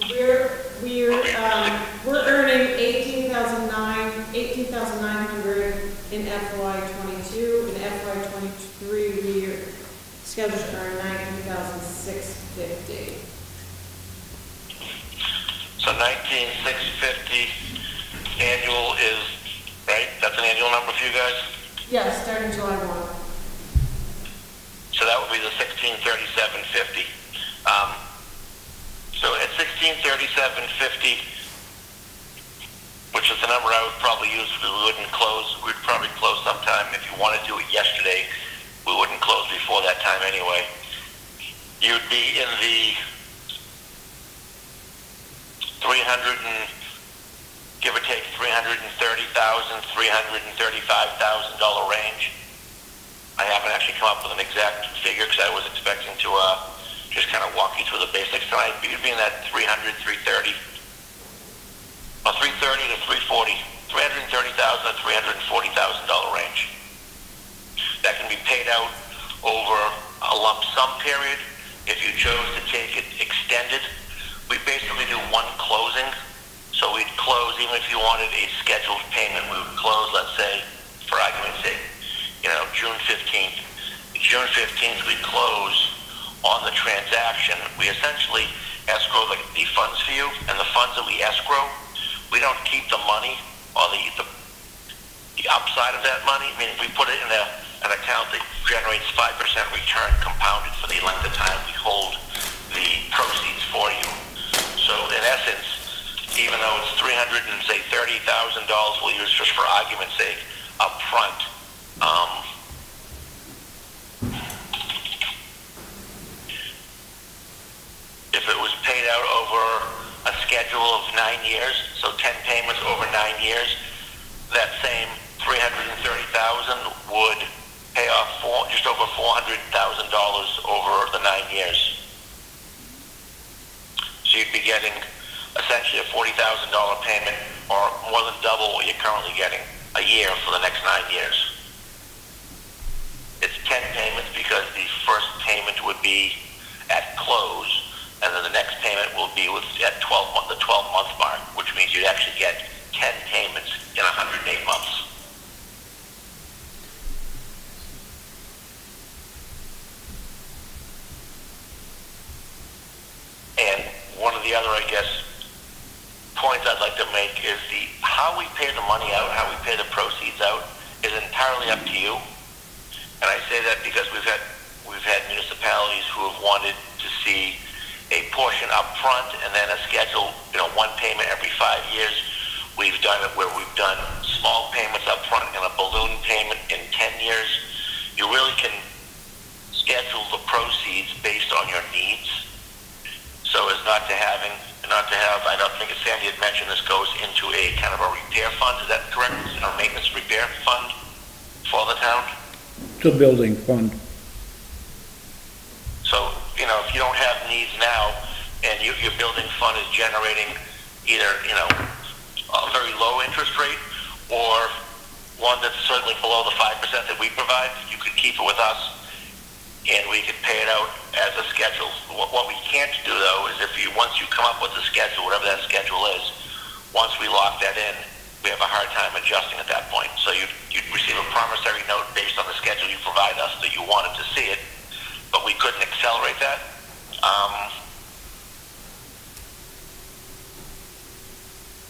We're, we're, um, we're earning eighteen thousand nine eighteen thousand nine hundred 18,900 in FY 20 twenty-three, we're scheduled to earn nineteen thousand six fifty. So nineteen six fifty annual is, right? That's an annual number for you guys? Yes, starting July one. So that would be the sixteen thirty-seven fifty. Um, so at sixteen thirty-seven fifty, which is the number I would probably use, because we wouldn't close, we'd probably close sometime, if you want to do it yesterday, we wouldn't close before that time anyway. You'd be in the three hundred and, give or take, three hundred and thirty thousand, three hundred and thirty-five thousand dollar range. I haven't actually come up with an exact figure, because I was expecting to, uh, just kind of walk you through the basics tonight. But You'd be in that 300, 330, or 330 to 340, 330,000 to 340,000 dollar range. That can be paid out over a lump sum period. If you chose to take it extended, we basically do one closing. So we'd close, even if you wanted a scheduled payment, we would close, let's say, for argument's sake, you know, June 15th. June 15th, we close on the transaction. We essentially escrow the, the funds for you, and the funds that we escrow, we don't keep the money or the, the, the upside of that money. I mean, we put it in a, an account that generates 5% return compounded for the length of time we hold the proceeds for you. So in essence, even though it's 300 and say $30,000, we'll use just for argument's sake, up front, um, if it was paid out over a schedule of nine years, so 10 payments over nine years, that same 330,000 would pay off four, just over $400,000 over the nine years. So you'd be getting essentially a $40,000 payment or more than double what you're currently getting a year for the next nine years. It's 10 payments because the first payment would be at close and then the next payment will be with at 12 month, the 12 month mark, which means you'd actually get 10 payments in 108 months. And one of the other, I guess, points I'd like to make is the how we pay the money out, how we pay the proceeds out, is entirely up to you. And I say that because we've had we've had municipalities who have wanted to see a portion up front and then a schedule, you know, one payment every five years. We've done it where we've done small payments up front and a balloon payment in 10 years. You really can schedule the proceeds based on your needs so as not to having, not to have, I don't think Sandy had mentioned this goes into a kind of a repair fund, is that correct? A maintenance repair fund for the town? It's a building fund. So, you know, if you don't have needs now and you, your building fund is generating either, you know, a very low interest rate or one that's certainly below the 5% that we provide, you could keep it with us and we could pay it out as a schedule. What, what we can't do though is if you, once you come up with a schedule, whatever that schedule is, once we lock that in, we have a hard time adjusting at that point. So you'd, you'd receive a promissory note based on the schedule you provide us that you wanted to see it, but we couldn't accelerate that. Um,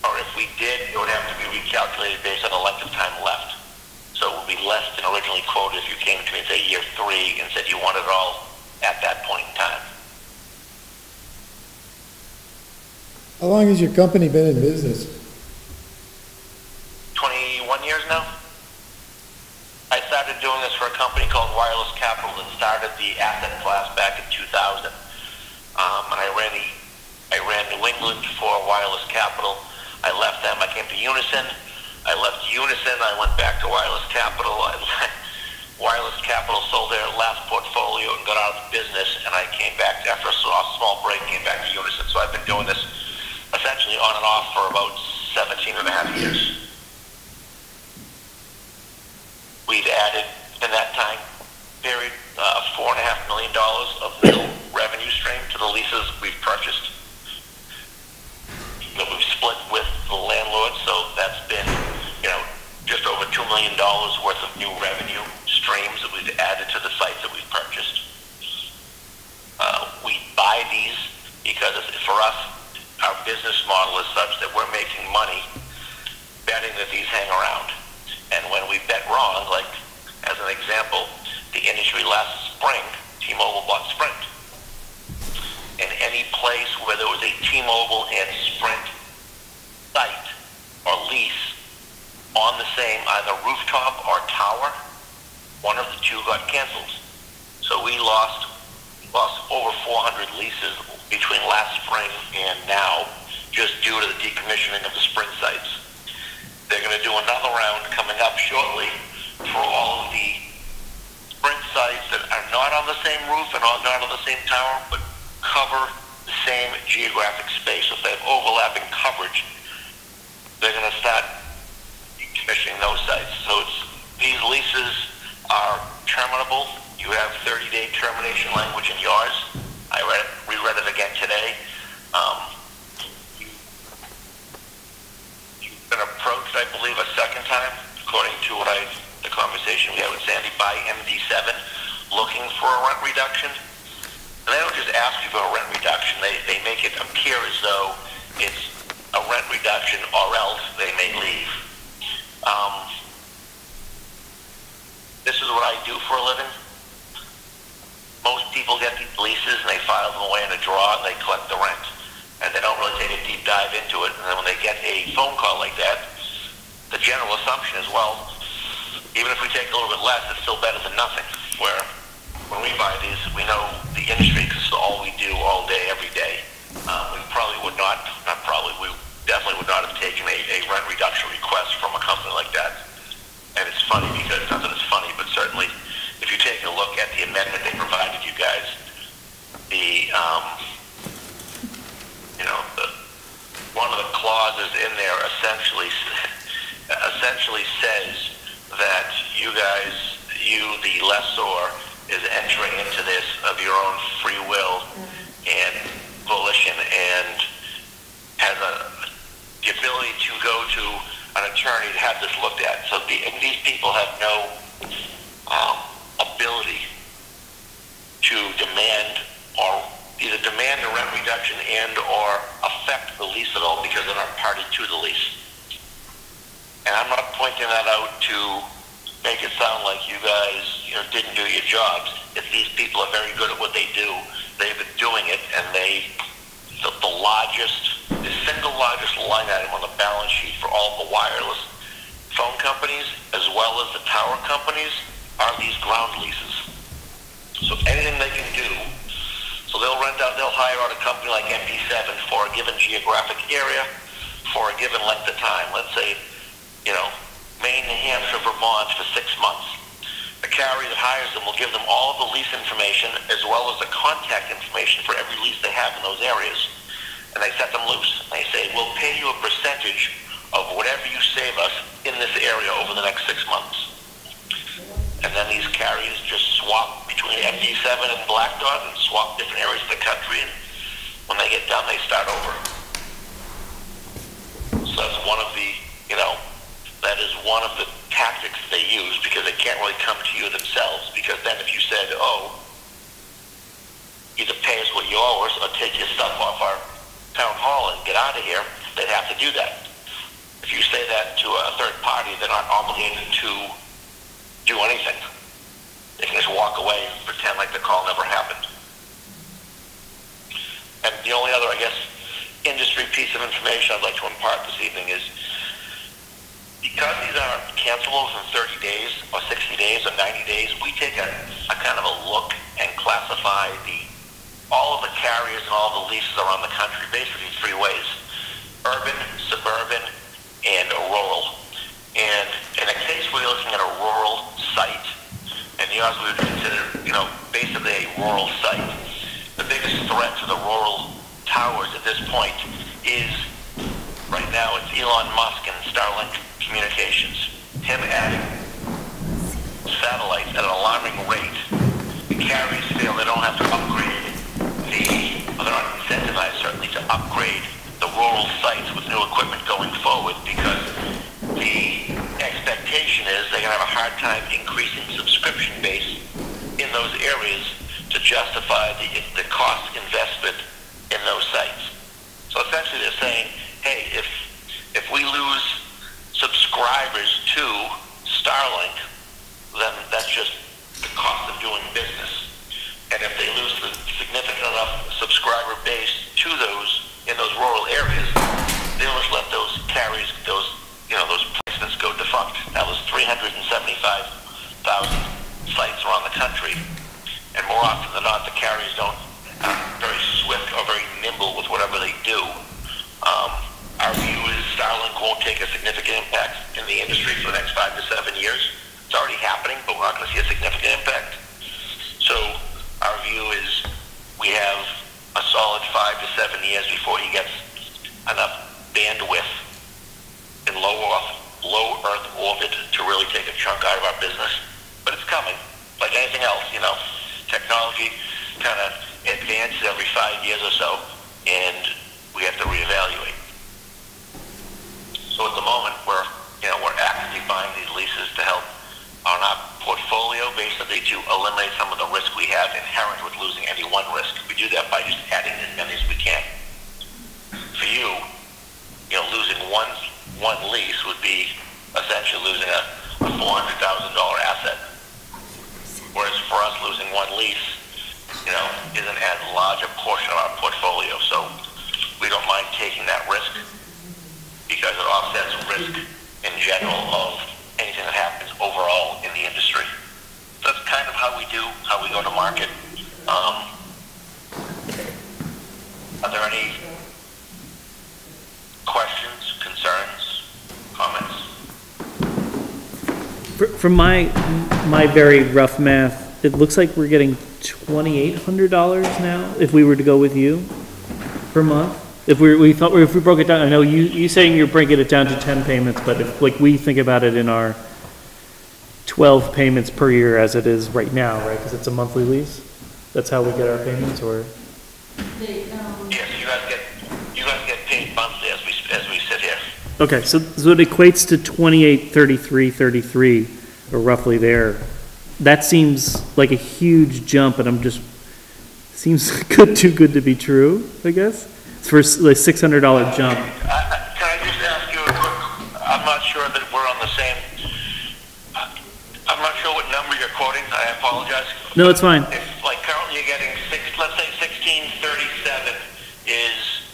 or if we did, it would have to be recalculated based on the length of time left. So it would be less than originally quoted if you came to me, and say, year three, and said you wanted it all at that point in time. How long has your company been in business? 21 years now. I started doing this for a company called Wireless Capital that started the asset class back in 2000. Um, and I ran the, I ran New England for Wireless Capital. I left them. I came to Unison. I left Unison. I went back to Wireless Capital. I, Wireless Capital sold their last portfolio and got out of the business, and I came back after a small break, came back to Unison. So I've been doing this essentially on and off for about 17 and a half years. We've added in that time period uh, four and a half million dollars of new revenue stream to the leases we've purchased. Know, we've split with the landlord, million dollars worth of new themselves. Because then if you said, oh, either pay us what you owe us or take your stuff off our town hall and get out of here, they'd have to do that. If you say that to a third party, they're not obligated to do anything. They can just walk away and pretend like the call never happened. And the only other, I guess, industry piece of information I'd like to impart this evening is because these are cancelable in 30 days or 60 days or 90 days, we take a, a kind of a look and classify the all of the carriers and all the leases around the country basically three ways. Urban, suburban, and rural. And in a case where you're looking at a rural site, and yours we would consider, you know, basically a rural site, the biggest threat to the rural towers at this point is, right now, it's Elon Musk and Starlink Communications. Him adding satellites at an alarming rate. The carriers feel they don't have to upgrade the, well, they're not incentivized certainly to upgrade the rural sites with new equipment going forward because the expectation is they're going to have a hard time increasing subscription base in those areas to justify the, the cost investment in those sites. So essentially they're saying, hey, if, if we lose subscribers to Starlink, then that's just the cost of doing business. And if they lose the significant enough subscriber base to those in those rural areas, they'll just let those carriers, those you know, those placements go defunct. That was 375,000 sites around the country, and more often than not, the carriers don't are very swift or very nimble with whatever they do. Um, our view is Starlink won't take a significant impact in the industry for the next five to seven years. It's already happening, but we're not going to see a significant impact. So our view is we have a solid five to seven years before he gets enough bandwidth in low Earth, low Earth orbit to really take a chunk out of our business. But it's coming, like anything else. You know, technology kind of advances every five years or so, and we have to reevaluate. So at the moment, we're, you know, we're actively buying these leases to help on our portfolio, basically to eliminate some of the risk we have inherent with losing any one risk. We do that by just adding as many as we can. For you, you know, losing one, one lease would be essentially losing a, a four hundred thousand dollar asset. Whereas for us, losing one lease, you know, isn't as large a portion of our portfolio, so we don't mind taking that risk because it offsets risk in general of anything that happens overall in the industry. So that's kind of how we do, how we go to market. Um, are there any questions, concerns, comments? From my, my very rough math, it looks like we're getting twenty-eight hundred dollars now, if we were to go with you, per month. If we, we thought, if we broke it down, I know you, you saying you're breaking it down to ten payments, but if, like, we think about it in our twelve payments per year as it is right now, right, because it's a monthly lease? That's how we get our payments, or? Um, yes, you guys get, you guys get paid monthly as we, as we sit here. Okay, so, so it equates to twenty-eight, thirty-three, thirty-three, or roughly there. That seems like a huge jump, and I'm just, seems good, too good to be true, I guess? For like six hundred dollar jump. Can I just ask you a quick, I'm not sure that we're on the same, I'm not sure what number you're quoting, I apologize. No, it's fine. If, like, currently you're getting six, let's say sixteen thirty-seven is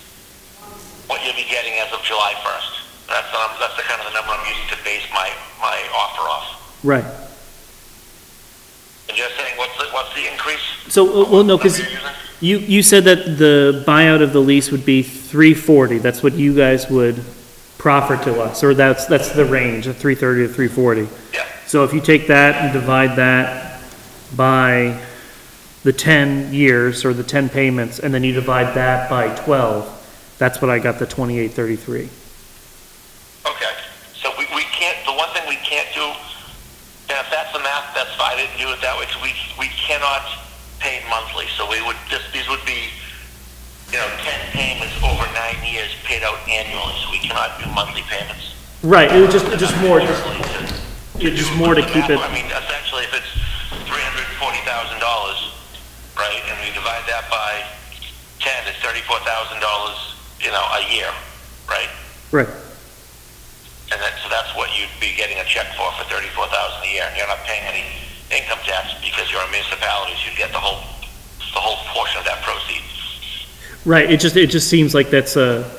what you'll be getting as of July first. That's, um, that's the kind of the number I'm using to base my, my offer off. Right. And just saying, what's the, what's the increase? So, uh, well, no, because you, you said that the buyout of the lease would be three forty, that's what you guys would proffer to us, or that's, that's the range, of three thirty to three forty. Yeah. So if you take that and divide that by the ten years, or the ten payments, and then you divide that by twelve, that's what I got the twenty-eight thirty-three. Okay, so we, we can't, the one thing we can't do, and if that's the math, that's fine, I didn't do it that way, 'cause we, we cannot pay monthly, so we would, would be, you know, ten payments over nine years paid out annually, so we cannot do monthly payments. Right, it was just, just more, it's just more to keep it, I mean, essentially, if it's three hundred and forty thousand dollars, right, and we divide that by ten, it's thirty-four thousand dollars, you know, a year, right? right. And that, so that's what you'd be getting a check for, for thirty-four thousand a year, and you're not paying any income tax because you're a municipality, so you get the whole, the whole portion of that proceed. Right, it just, it just seems like that's a,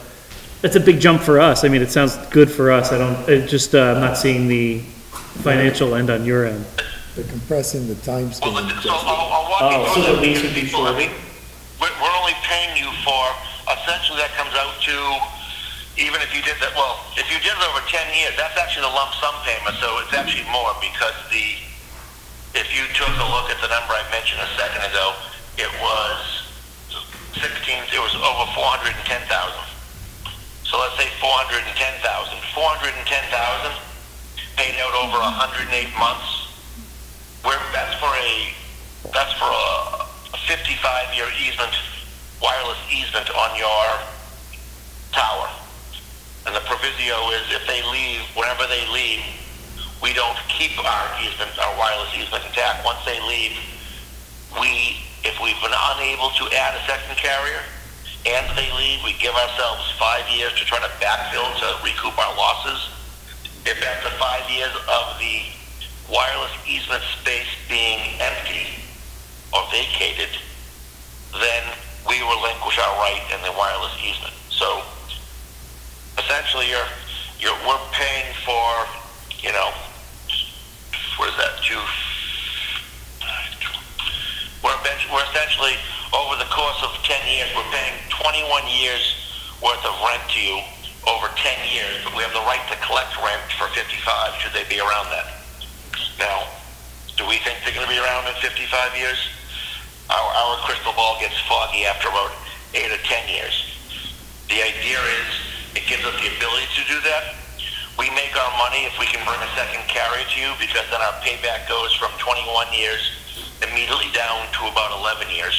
that's a big jump for us. I mean, it sounds good for us. I don't, it just, uh, I'm not seeing the financial end on your end. They're compressing the time Well, span. the- so I'll, I'll walk Oh, you so through the that lease because would be people, I mean, we're, we're only paying you for, essentially that comes out to, even if you did that, well, if you did it over ten years, that's actually the lump sum payment, so it's actually more because the, if you took a look at the number I mentioned a second ago, it was sixteen, it was over four hundred and ten thousand. So let's say four hundred and ten thousand. Four hundred and ten thousand paid out over a hundred and eight months. Where, that's for a, that's for a a fifty-five year easement, wireless easement on your tower. And the proviso is if they leave, whenever they leave, we don't keep our easement, our wireless easement intact. Once they leave, we, if we've been unable to add a second carrier and they leave, we give ourselves five years to try to backfill to recoup our losses. If after five years of the wireless easement space being empty or vacated, then we relinquish our right in the wireless easement. So essentially, you're, you're, we're paying for, you know, what is that, two, we're, we're essentially, over the course of 10 years, we're paying 21 years worth of rent to you over 10 years, but we have the right to collect rent for 55, should they be around that. Now, do we think they're going to be around in 55 years? Our, our crystal ball gets foggy after about eight or 10 years. The idea is, it gives us the ability to do that. We make our money if we can bring a second carrier to you, because then our payback goes from 21 years immediately down to about 11 years.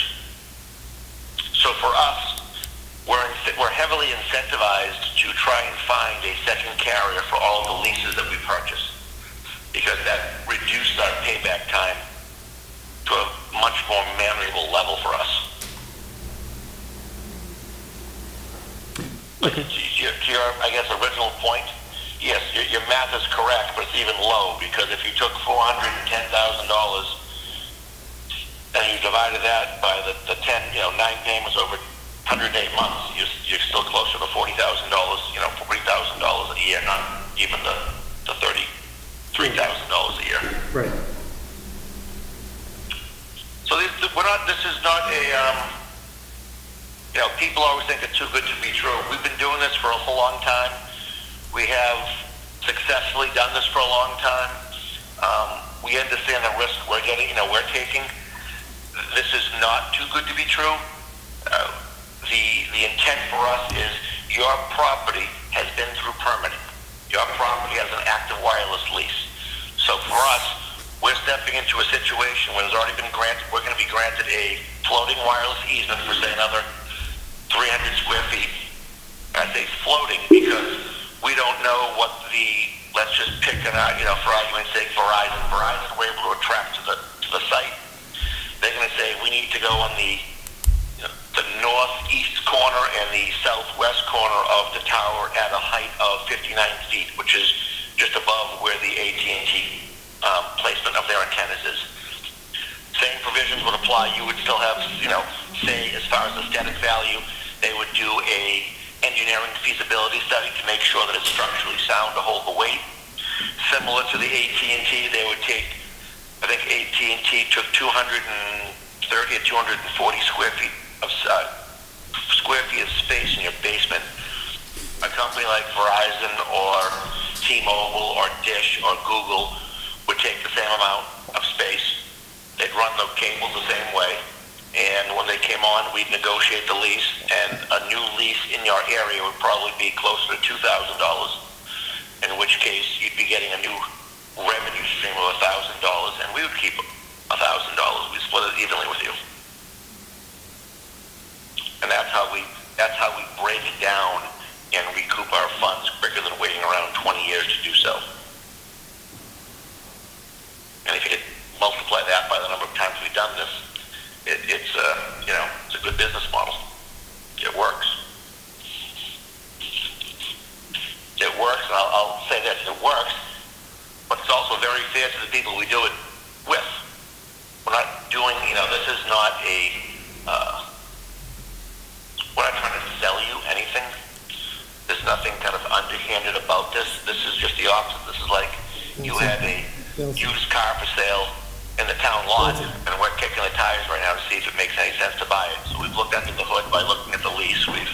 So for us, we're, we're heavily incentivized to try and find a second carrier for all of the leases that we purchase, because that reduces our payback time to a much more manageable level for us. Okay. To your, to your, I guess, original point, yes, your, your math is correct, but it's even low, because if you took four hundred and ten thousand dollars and you divided that by the, the ten, you know, nine payments over hundred and eight months, you're, you're still closer to forty thousand dollars, you know, forty thousand dollars a year, not even the, the thirty-three thousand dollars a year. Right. So this, we're not, this is not a, um, you know, people always think it's too good to be true. We've been doing this for a whole long time. We have successfully done this for a long time. Um, we understand the risk we're getting, you know, we're taking. This is not too good to be true. Uh, the, the intent for us is your property has been through permitting. Your property has an active wireless lease. So for us, we're stepping into a situation where there's already been granted, we're going to be granted a floating wireless easement for say another 300 square feet. I say floating because we don't know what the, let's just pick an, uh, you know, for argument's sake, Verizon. Verizon were able to attract to the, to the site. They're going to say, we need to go on the, you know, the northeast corner and the southwest corner of the tower at a height of 59 feet, which is just above where the AT&T um, placement of their antennas is. Same provisions would apply. You would still have, you know, say as far as aesthetic value, they would do a engineering feasibility study to make sure that it's structurally sound to hold the weight. Similar to the AT&T, they would take, I think AT&T took 230 or 240 square feet of uh, square feet of space in your basement. A company like Verizon or T-Mobile or Dish or Google would take the same amount of space. They'd run the cables the same way. And when they came on, we'd negotiate the lease, and a new lease in your area would probably be closer to $2,000, in which case you'd be getting a new revenue stream of $1,000, and we would keep $1,000. We split it evenly with you. And that's how we, that's how we break it down and recoup our funds quicker than waiting around 20 years to do so. And if you multiply that by the number of times we've done this, it, it's a, you know, it's a good business model. It works. It works, I'll, I'll say this, it works, but it's also very fair to the people we do it with. We're not doing, you know, this is not a, uh, we're not trying to sell you anything. There's nothing kind of underhanded about this. This is just the opposite. This is like you had a used car for sale in the town lot, and we're kicking the tires right now to see if it makes any sense to buy it. So we've looked under the hood by looking at the lease. We've,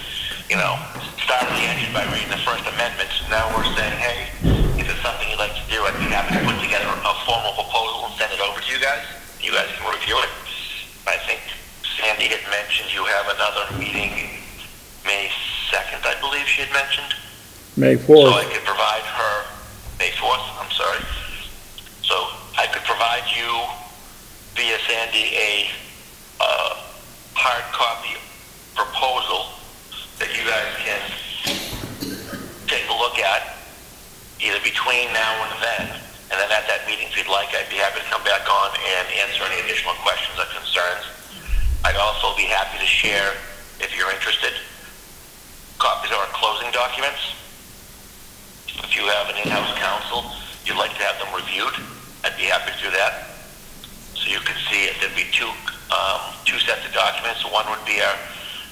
you know, started the engine by reading the First Amendment. Now we're saying, hey, something you'd like to do, I'd be happy to put together a formal proposal and send it over to you guys. You guys can review it. I think Sandy had mentioned you have another meeting May 2nd, I believe she had mentioned. May 4th. So I could provide her, May 4th, I'm sorry. So I could provide you via Sandy a uh, hard copy proposal that you guys can take a look at either between now and then. And then at that meeting, if you'd like, I'd be happy to come back on and answer any additional questions or concerns. I'd also be happy to share, if you're interested, copies of our closing documents. If you have an in-house counsel, you'd like to have them reviewed, I'd be happy to do that. So you can see it, there'd be two, um, two sets of documents. One would be our,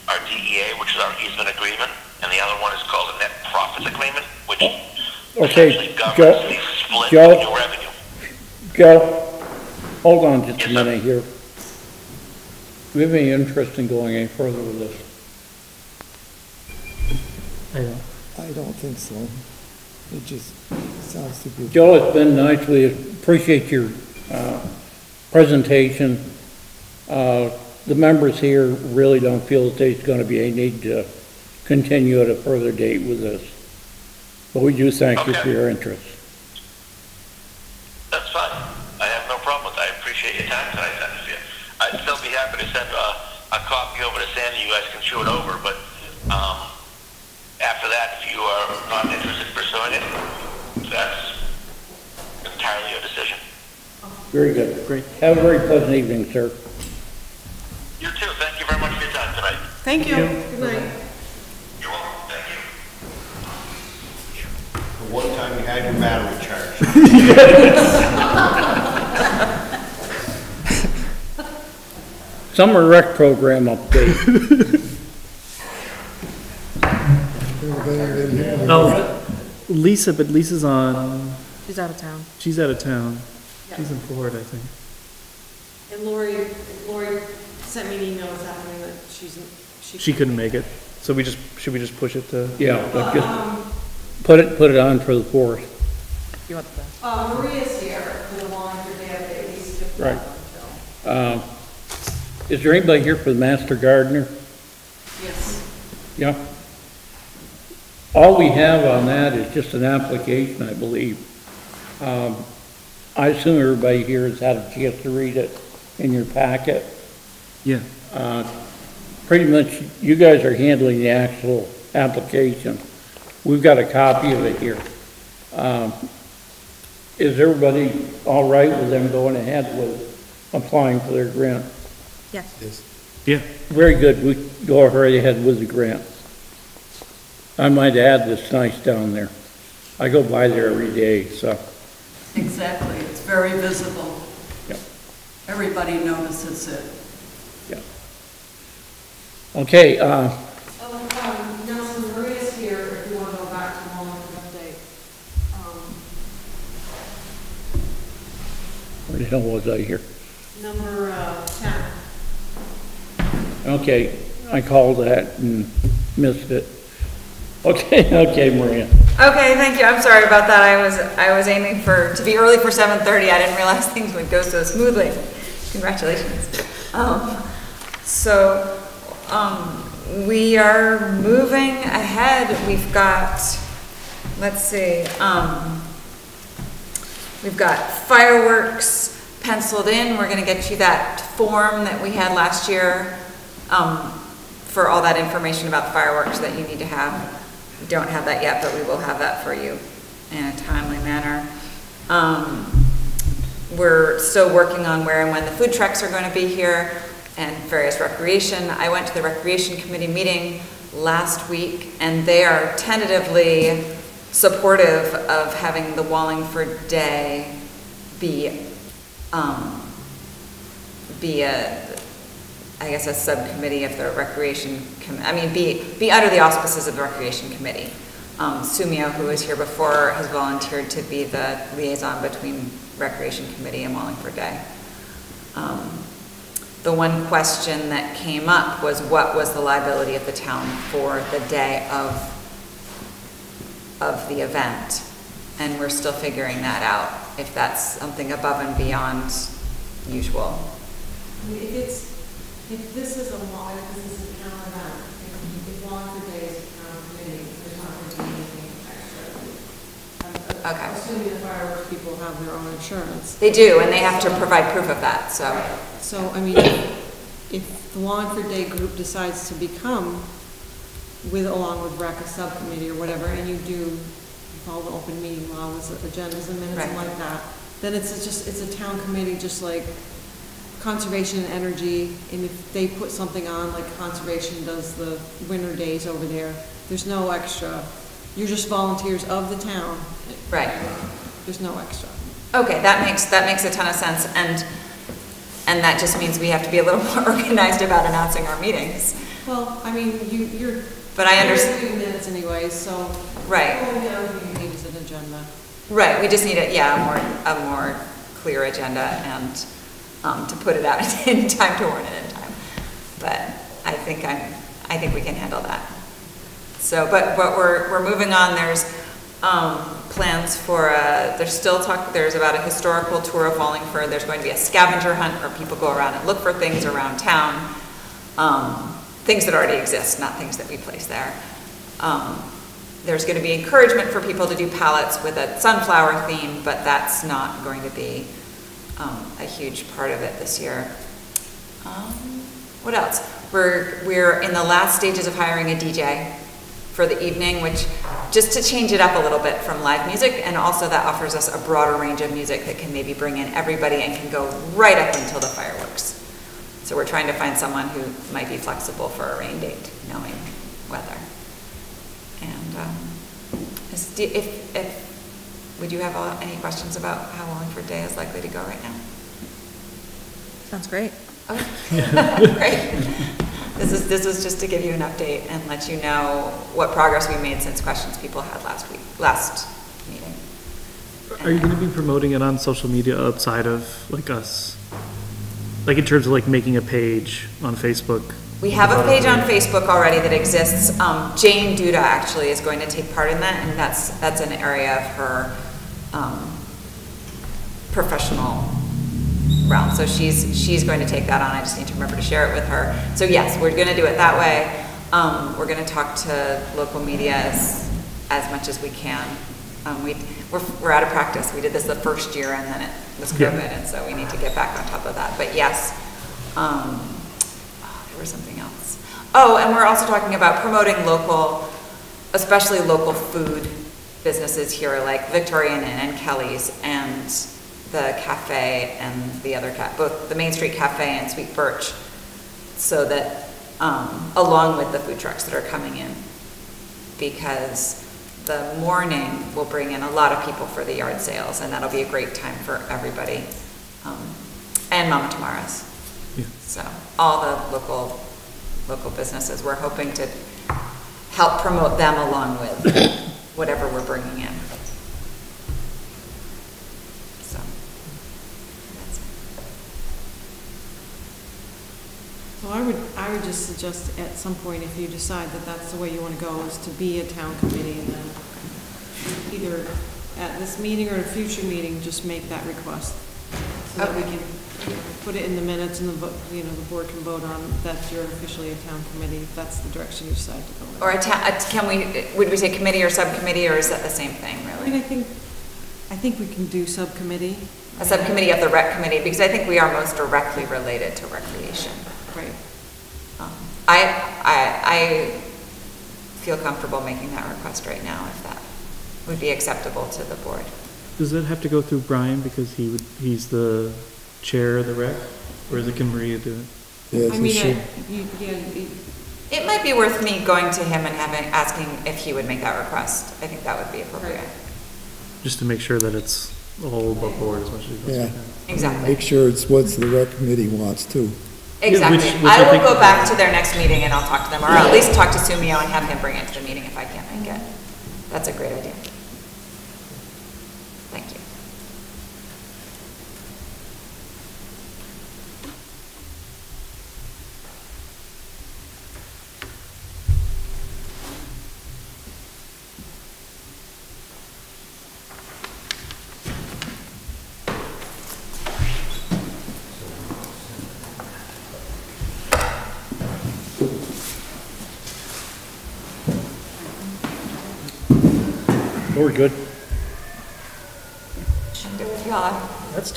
our DEA, which is our easement agreement, and the other one is called a net profits agreement, which Okay, essentially governs Joe, split Joe? your revenue. Joe, hold on just a minute here. Do we have any interest in going any further with this? I don't. I don't think so. It just sounds too good. Joe, it's been nice. We appreciate your uh, presentation. Uh, the members here really don't feel that there's gonna be a need to continue at a further date with this. But we do thank you for Okay. your interest. That's fine. I have no problem with that. I appreciate your time tonight. If you- I'd still be happy to send a, a copy over to Sandy. You guys can chew it over, but, um, after that, if you are not interested in pursuing it, that's entirely your decision. Very good. Great. Have a very pleasant evening, sir. You too. Thank you very much for your time tonight. Thank you. Good night. You're welcome. Thank you. The one time you had your battery charged. Summer rec program update. Oh, Lisa, but Lisa's on, She's out of town. she's out of town. She's in Florida, I think. And Lori, Lori sent me an email this afternoon that she's, She couldn't make it, so we just, should we just push it to? Yeah, but just Um, put it, put it on for the fourth. You want the, uh, Maria's here for the Wallingford Day of the East. Right. Uh, Is there anybody here for the master gardener? Yes. Yeah. All we have on that is just an application, I believe. Um, I assume everybody here has had a chance to read it in your packet. Yeah. Uh, Pretty much, you guys are handling the actual application. We've got a copy of it here. Um, Is everybody all right with them going ahead with applying for their grant? yes. Yes. Yeah. Very good, we go right ahead with the grant. I might add, it's nice down there. I go by there every day, so, Exactly, it's very visible. Yep. Everybody notices it. yeah. Okay, uh, Oh, um, Nelson, Maria's here if you want to go back to lawn for update. Um, where the hell was I here? Number, uh, ten. Okay, I called that and missed it. Okay, okay, Maria. Okay, thank you. I'm sorry about that. I was, I was aiming for, to be early for 7:30. I didn't realize things would go so smoothly. Congratulations. Um, So, um, we are moving ahead. We've got, let's see, um, we've got fireworks penciled in. We're gonna get you that form that we had last year, um, for all that information about the fireworks that you need to have. We don't have that yet, but we will have that for you in a timely manner. Um, we're still working on where and when the food trucks are gonna be here and various recreation. I went to the recreation committee meeting last week and they are tentatively supportive of having the Wallingford Day be, um, be a, I guess, a subcommittee of the recreation, com- I mean, be, be under the auspices of the recreation committee. Um, Sumio, who was here before, has volunteered to be the liaison between recreation committee and Wallingford Day. Um, The one question that came up was what was the liability of the town for the day of, of the event? And we're still figuring that out, if that's something above and beyond usual. I mean, If it's, if this is a law, if this is a town event, if, if lawn for day um, is a town committee, there's not going to be anything extra. Okay. Assuming the fireworks people have their own insurance. They do, and they have to provide proof of that, so. So, I mean, if- if the Wallingford Day group decides to become, with, along with rec, a subcommittee or whatever, and you do follow the open meeting laws, agendas and minutes and Right. like that, then it's just, it's a town committee, just like conservation and energy, and if they put something on, like conservation does the winter days over there, there's no extra, you're just volunteers of the town. Right. There's no extra. Okay, that makes, that makes a ton of sense, and, and that just means we have to be a little more organized about announcing our meetings. Well, I mean, you, you're. But I you're underst- doing minutes anyways, so. Right. Only other need an agenda. Right, we just need a, yeah, a more, a more clear agenda and, um, to put it out in time to warn it in time. But I think I'm, I think we can handle that. So, but, but we're, we're moving on, there's, um, plans for, a- there's still talk, there's about a historical tour of Wallingford. There's going to be a scavenger hunt where people go around and look for things around town. Um, Things that already exist, not things that we place there. Um, There's going to be encouragement for people to do palettes with a sunflower theme, but that's not going to be um, a huge part of it this year. Um, What else? We're, we're in the last stages of hiring a DJ for the evening, which, just to change it up a little bit from live music, and also that offers us a broader range of music that can maybe bring in everybody and can go right up until the fireworks. So we're trying to find someone who might be flexible for a rain date, knowing weather. And, um, is, do- if, if, would you have uh, any questions about how Wallingford Day is likely to go right now? Sounds great. Okay, Great. This is, this was just to give you an update and let you know what progress we made since questions people had last week, last meeting. Are you gonna be promoting it on social media outside of, like, us? Like, in terms of, like, making a page on Facebook? We have a page on Facebook already that exists. Um, Jane Duda actually is going to take part in that, and that's, that's an area of her, um, professional realm. So she's, she's going to take that on. I just need to remember to share it with her. So yes, we're gonna do it that way. Um, we're gonna talk to local media as, as much as we can. Um, we, we're, we're out of practice. We did this the first year and then it was Yeah. COVID, and so we need to get back on top of that. But yes, um, oh, there was something else. Oh, and we're also talking about promoting local, especially local food businesses here, like Victorian Inn and Kelly's and the cafe and the other ca, both the Main Street Cafe and Sweet Birch. So that, um, along with the food trucks that are coming in. Because the morning will bring in a lot of people for the yard sales, and that'll be a great time for everybody. Um, and Mama Tomorrow's. Yeah. So, all the local, local businesses, we're hoping to help promote them along with whatever we're bringing in. So. that's it. So I would, I would just suggest at some point, if you decide that that's the way you want to go, is to be a town committee and then either at this meeting or a future meeting, just make that request. So that we can put it in the minutes and the, vo- you know, the board can vote on that you're officially a town committee, if that's the direction you decide to go in. Or a ta, a- can we, would we say committee or subcommittee, or is that the same thing, I really? mean, I think, I think we can do subcommittee. A subcommittee of the rec committee, because I think we are most directly related to recreation. Right. Um, I, I, I feel comfortable making that request right now, if that would be acceptable to the board. Does that have to go through Brian because he would, he's the chair of the rec? Or is it, can Maria do it? Yes, I it mean, should. I- you, yeah, you- It might be worth me going to him and having, asking if he would make that request. I think that would be appropriate. Just to make sure that it's all above board as much as we Yeah. can. Exactly. Make sure it's what the rec committee wants too. Exactly. which- which I I will go back to their next meeting and I'll talk to them, or at least talk to Sumio and have him bring it to the meeting if I can't make it. That's a great idea. Thank you. We're good. God,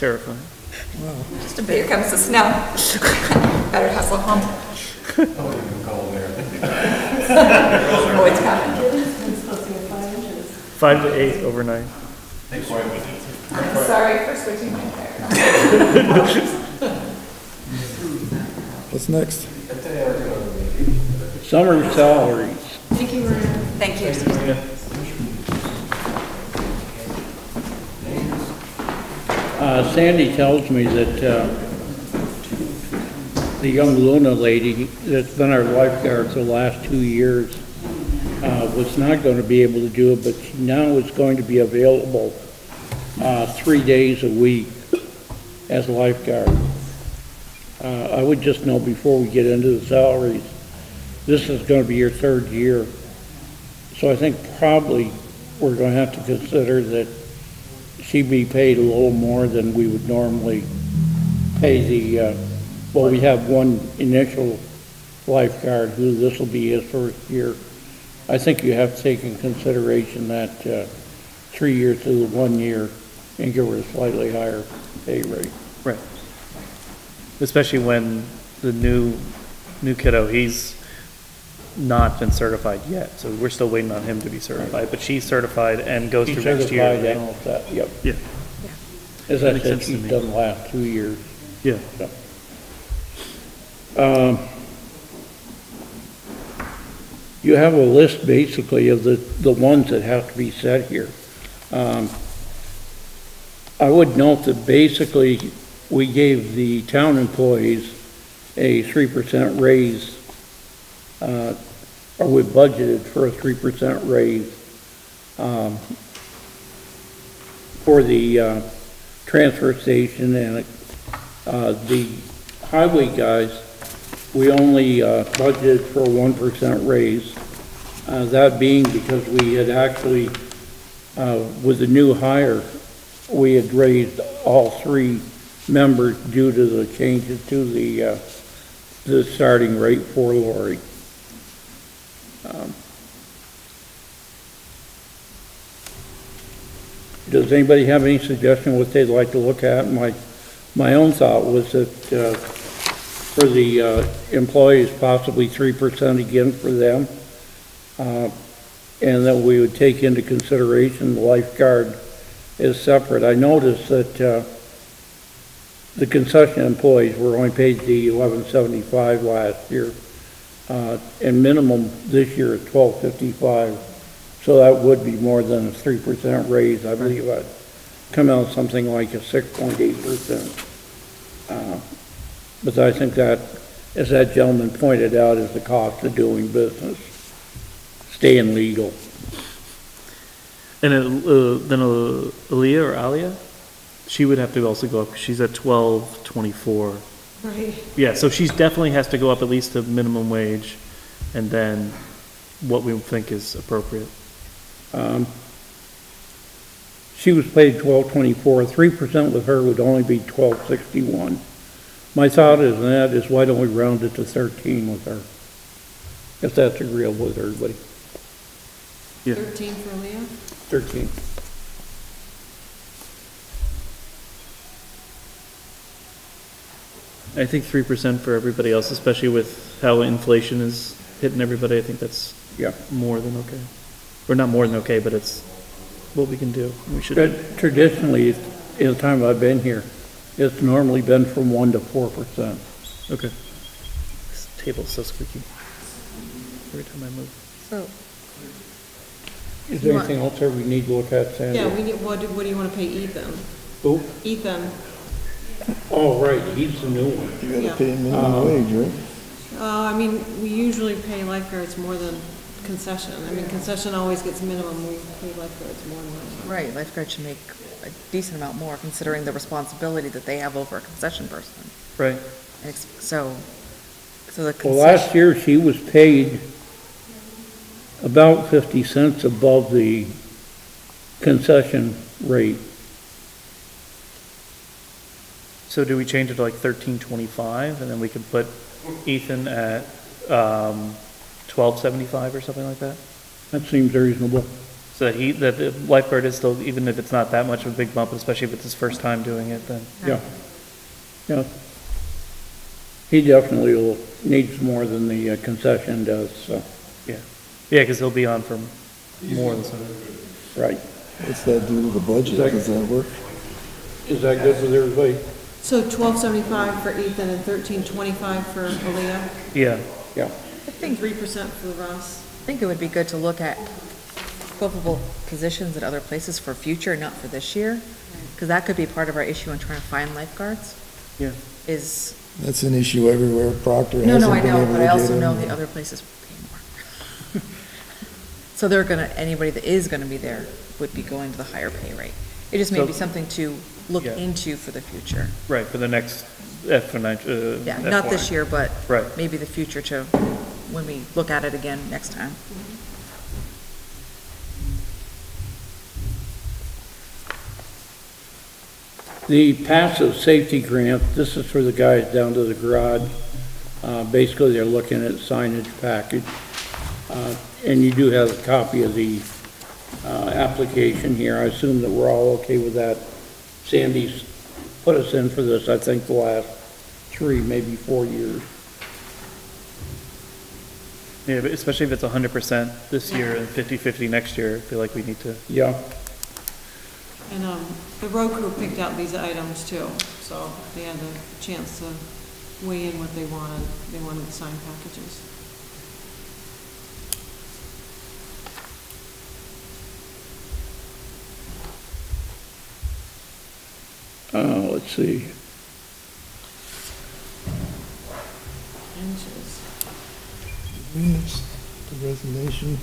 That's terrifying. just a bit, here comes the snow. Better hustle home. Oh, it's coming. Five to eight overnight. Thanks for I'm sorry for switching my tire. What's next? Summer salaries. Thank you, Maria. Thank you. Uh, Sandy tells me that, uh, the young Luna lady that's been our lifeguard for the last two years, uh, was not gonna be able to do it, but she now is going to be available, uh, three days a week as lifeguard. Uh, I would just know before we get into the salaries, this is gonna be your third year. So I think probably we're gonna have to consider that she be paid a little more than we would normally pay the, uh, well, we have one initial lifeguard who this will be his first year. I think you have to take in consideration that, uh, three years to the one year and give her a slightly higher pay rate. Right. Especially when the new, new kiddo, he's not been certified yet, so we're still waiting on him to be certified, but she's certified and goes She's through next year. certified and all that, yep. Yeah. As That I makes said, sense to she's me. done the last two years. Yeah. Um, You have a list basically of the, the ones that have to be set here. Um, I would note that basically, we gave the town employees a three percent raise, uh, or we budgeted for a three percent raise, um, for the, uh, transfer station and, uh, the highway guys, we only uh, budgeted for a one percent raise. Uh, That being because we had actually, uh, with the new hire, we had raised all three members due to the changes to the, the starting rate for Lori. Um, Does anybody have any suggestion what they'd like to look at? My, my own thought was that, uh, for the uh, employees, possibly three percent again for them. Uh, And that we would take into consideration the lifeguard is separate. I noticed that uh, the concession employees were only paid the eleven seventy-five last year. Uh, And minimum this year is twelve fifty-five. So that would be more than a three percent raise. I believe I'd come out something like a six point eight percent. Uh, But I think that, as that gentleman pointed out, is the cost of doing business, staying legal. And uh, then uh, Aaliyah or Alia, she would have to also go up, she's at twelve twenty-four. Right. Yeah, so she's definitely has to go up at least to minimum wage, and then what we think is appropriate. Um, She was paid twelve twenty-four, three percent with her would only be twelve sixty-one. My thought is, that is why don't we round it to thirteen with her? If that's agreeable with everybody, Yeah. Thirteen for Leah? thirteen. I think three percent for everybody else, especially with how inflation is hitting everybody, I think that's Yeah. more than okay. Or not more than okay, but it's what we can do, we should. do. Tra- Traditionally, in the time I've been here, it's normally been from one to four percent. Okay. This table's so squeaky. Every time I move. So, Is there anything else there we need to look at, Sandy? Yeah, we need, what do, what do you want to pay Ethan? Who? Ethan, Oh, right, he's the new one. You Yeah. gotta pay minimum wage, right? uh, I mean, we usually pay lifeguards more than concession. I mean, concession always gets minimum, we pay lifeguards more than that. right, lifeguards should make a decent amount more considering the responsibility that they have over a concession person. Right. And it's- So, so the Well, last year, she was paid about fifty cents above the concession rate. So do we change it to like thirteen twenty-five, and then we can put Ethan at, um, twelve seventy-five or something like that? That seems reasonable. So that he, that the lifeguard is still, even if it's not that much of a big bump, especially if it's his first time doing it, then. Yeah. Yeah. He definitely will, needs more than the uh, concession does, so, Yeah, yeah, because he'll be on for more than something. right. What's that do to the budget? Does that work? Is that good with everybody? So twelve seventy-five for Ethan and thirteen twenty-five for Aaliyah, Yeah, Yeah. and three percent for Russ. I think it would be good to look at equivalent positions at other places for future, not for this year. Because that could be part of our issue in trying to find lifeguards, yeah. is, That's an issue everywhere. Proctor no, hasn't no, I been know, able but I get also know in. the other places pay more. So they're gonna, anybody that is gonna be there would be going to the higher pay rate. It just may So- be something to look Yeah. into for the future. Right, for the next F financial. Uh, yeah, not this year, but Right. maybe the future to, when we look at it again next time. The PACIF safety grant, this is for the guys down to the garage. Uh, Basically, they're looking at signage package. Uh, And you do have a copy of the uh, application here. I assume that we're all okay with that. Sandy's put us in for this, I think, the last three, maybe four years. Yeah, but especially if it's hundred percent this year and 50-50 next year, I feel like we need to. Yeah. And, um, the road crew picked out these items too, so they had a chance to weigh in what they wanted. They wanted the sign packages. Uh, let's see. Inches. Minutes, the resignation.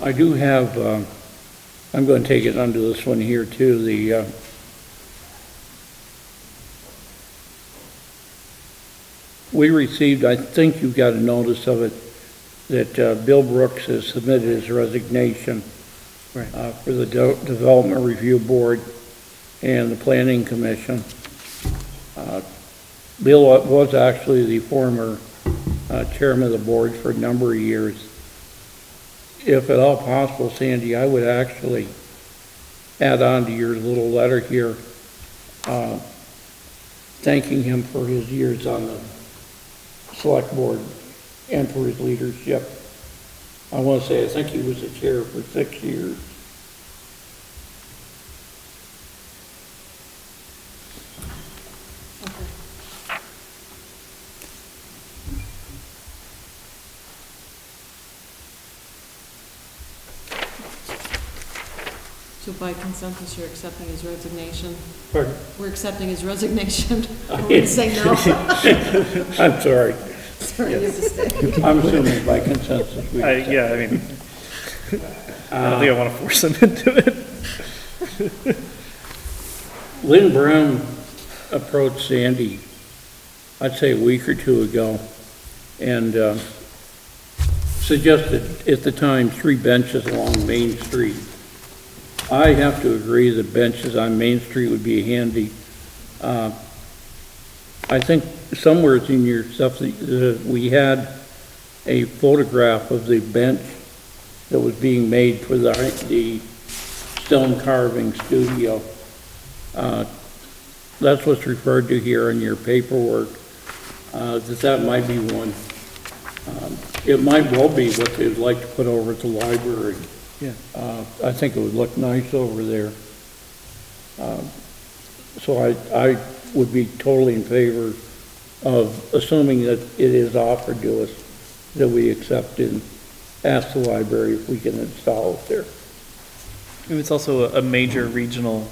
I do have, uh, I'm going to take it under this one here too, the, uh, we received, I think you got a notice of it, that uh, Bill Brooks has submitted his resignation Uh, for the De- Development Review Board and the Planning Commission. Uh, Bill was actually the former uh, chairman of the board for a number of years. If at all possible, Sandy, I would actually add on to your little letter here, uh, thanking him for his years on the select board and for his leadership. I want to say, I think he was the chair for six years. So by consensus, you're accepting his resignation? Pardon? We're accepting his resignation. Gonna say no. I'm sorry. Sorry, you have to stay. I'm assuming by consensus. we I, accept. yeah, I mean, I don't think I wanna force him into it. Lynn Brown approached Sandy, I'd say a week or two ago, and uh, suggested at the time three benches along Main Street. I have to agree that benches on Main Street would be handy. Uh, I think somewhere in your stuff, that, uh, we had a photograph of the bench that was being made for the, the stone carving studio. Uh, That's what's referred to here in your paperwork, uh, that that might be one. Um, It might well be what they'd like to put over at the library. Yeah. Uh, I think it would look nice over there. Um, So I, I would be totally in favor of assuming that it is offered to us, that we accept and ask the library if we can install it there. And it's also a, a major regional,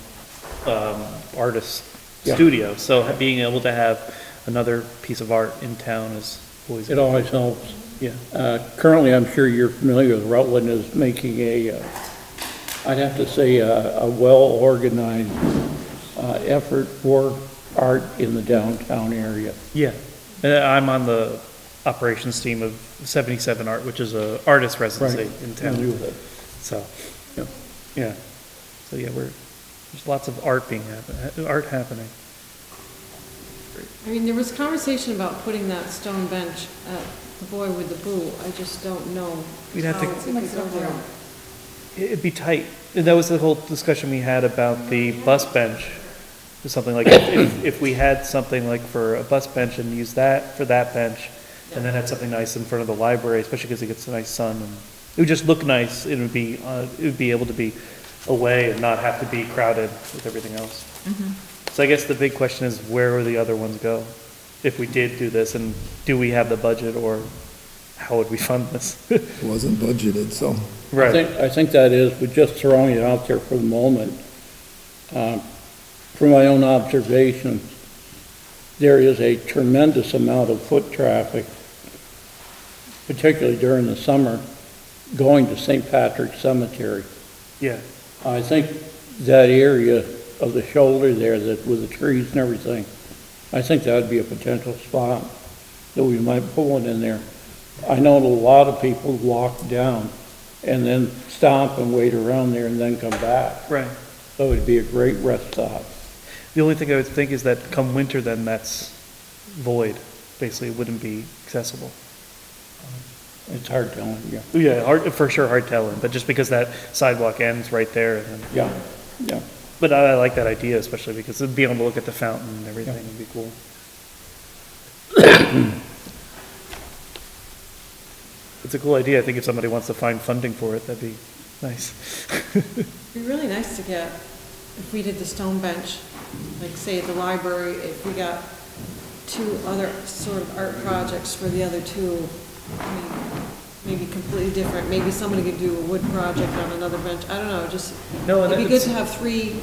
um, artist Yeah. studio, so being able to have another piece of art in town is always. It always helps. Yeah. Uh, Currently, I'm sure you're familiar with Rutland is making a, uh, I'd have to say, a a well-organized uh, effort for art in the downtown area. Yeah, and I'm on the operations team of 77 Art, which is a artist residency Right. in I knew town. that. So, yeah, so yeah, we're, there's lots of art being happen, art happening. I mean, there was conversation about putting that stone bench at the Boy with the Boot. I just don't know We'd have to- how it could go there. It'd be tight. And That was the whole discussion we had about the bus bench. Or something like, if- if, if we had something like for a bus bench and use that for that bench, and then had something nice in front of the library, especially because it gets a nice sun, and it would just look nice, it would be, uh, it would be able to be away and not have to be crowded with everything else. So I guess the big question is, where would the other ones go? If we did do this, and do we have the budget, or how would we fund this? It wasn't budgeted, so. I think, I think that is, but just throwing it out there for the moment. uh, From my own observation, there is a tremendous amount of foot traffic, particularly during the summer, going to St. Patrick's Cemetery. Yeah. I think that area of the shoulder there, that with the trees and everything, I think that'd be a potential spot that we might put one in there. I know a lot of people walk down and then stop and wait around there and then come back. Right. So it'd be a great rest stop. The only thing I would think is that come winter, then that's void. Basically, it wouldn't be accessible. Um, it's hard telling, yeah. Oh, yeah, hard, for sure, hard telling, but just because that sidewalk ends right there and then. Yeah, yeah. But I, I like that idea, especially because it'd be able to look at the fountain and everything would be cool. It's a cool idea. I think if somebody wants to find funding for it, that'd be nice. It'd be really nice to get, if we did the stone bench, like say at the library, if we got two other sort of art projects for the other two, I mean, maybe completely different, maybe somebody could do a wood project on another bench, I don't know, just, No, and it'd be good it's- to have three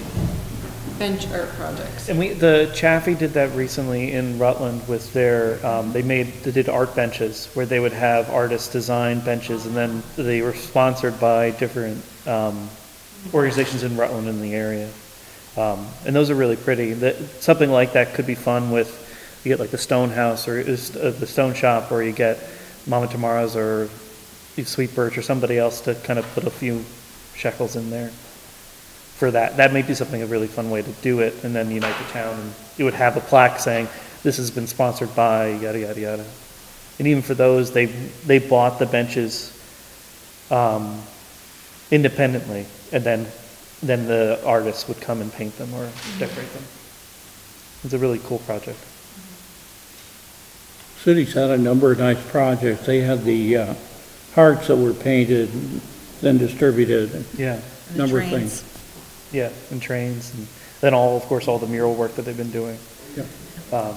bench art projects. And we, the Chaffee did that recently in Rutland with their, um, they made, they did art benches where they would have artists design benches and then they were sponsored by different, um, organizations in Rutland in the area. Um, and those are really pretty. That, something like that could be fun with, you get like the Stone House or uh, the Stone Shop or you get Mama Tamara's or Sweet Birch or somebody else to kind of put a few shekels in there for that. That may be something, a really fun way to do it, and then unite the town, and it would have a plaque saying, this has been sponsored by, yada, yada, yada. And even for those, they, they bought the benches, um, independently, and then, then the artists would come and paint them or decorate them. It's a really cool project. City's had a number of nice projects. They had the uh, hearts that were painted, and then distributed. Yeah. Number of things. Yeah, and trains, and then all, of course, all the mural work that they've been doing. Yeah. Um,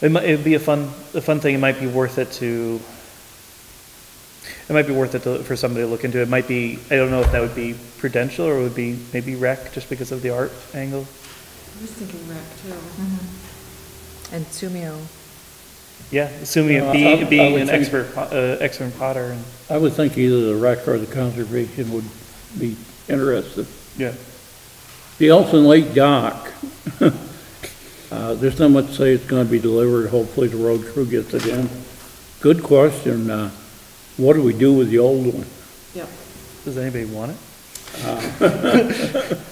It might, it'd be a fun, a fun thing, it might be worth it to, it might be worth it to, for somebody to look into. It might be, I don't know if that would be prudential or it would be maybe rec, just because of the art angle. I was thinking rec too. Mm-hmm. And Sumio. Yeah, assuming Uh, it be, I- I being would an think- expert, po- uh, expert potter and, I would think either the rec or the conservation would be interested. yeah. The Elfin Lake dock, uh, there's not much to say it's gonna be delivered, hopefully the road crew gets it in. Good question, uh, what do we do with the old one? Yep. Does anybody want it?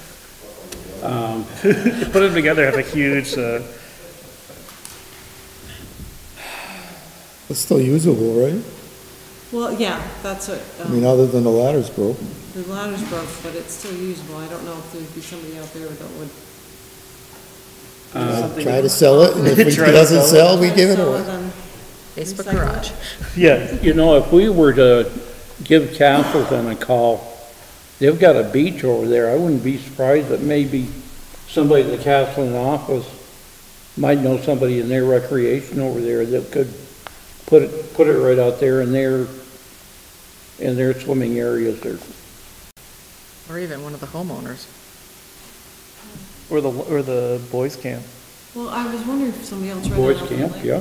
Um, Put them together, have a huge, uh, It's still usable, right? Well, yeah, that's what, I mean, um, other than the ladders broke. the ladder's broke, but it's still usable. I don't know if there'd be somebody out there that would. Uh, Try to sell it, and if it Try to doesn't sell sell, we give it Sell away. then Facebook recycle garage. yeah, You know, if we were to give Castleton a call, they've got a beach over there, I wouldn't be surprised that maybe somebody in the Castleton office might know somebody in their recreation over there that could put it, put it right out there in their, in their swimming areas there. Or even one of the homeowners. or the, or the boys camp. Well, I was wondering if somebody else read Boys that out camp, lake. yeah.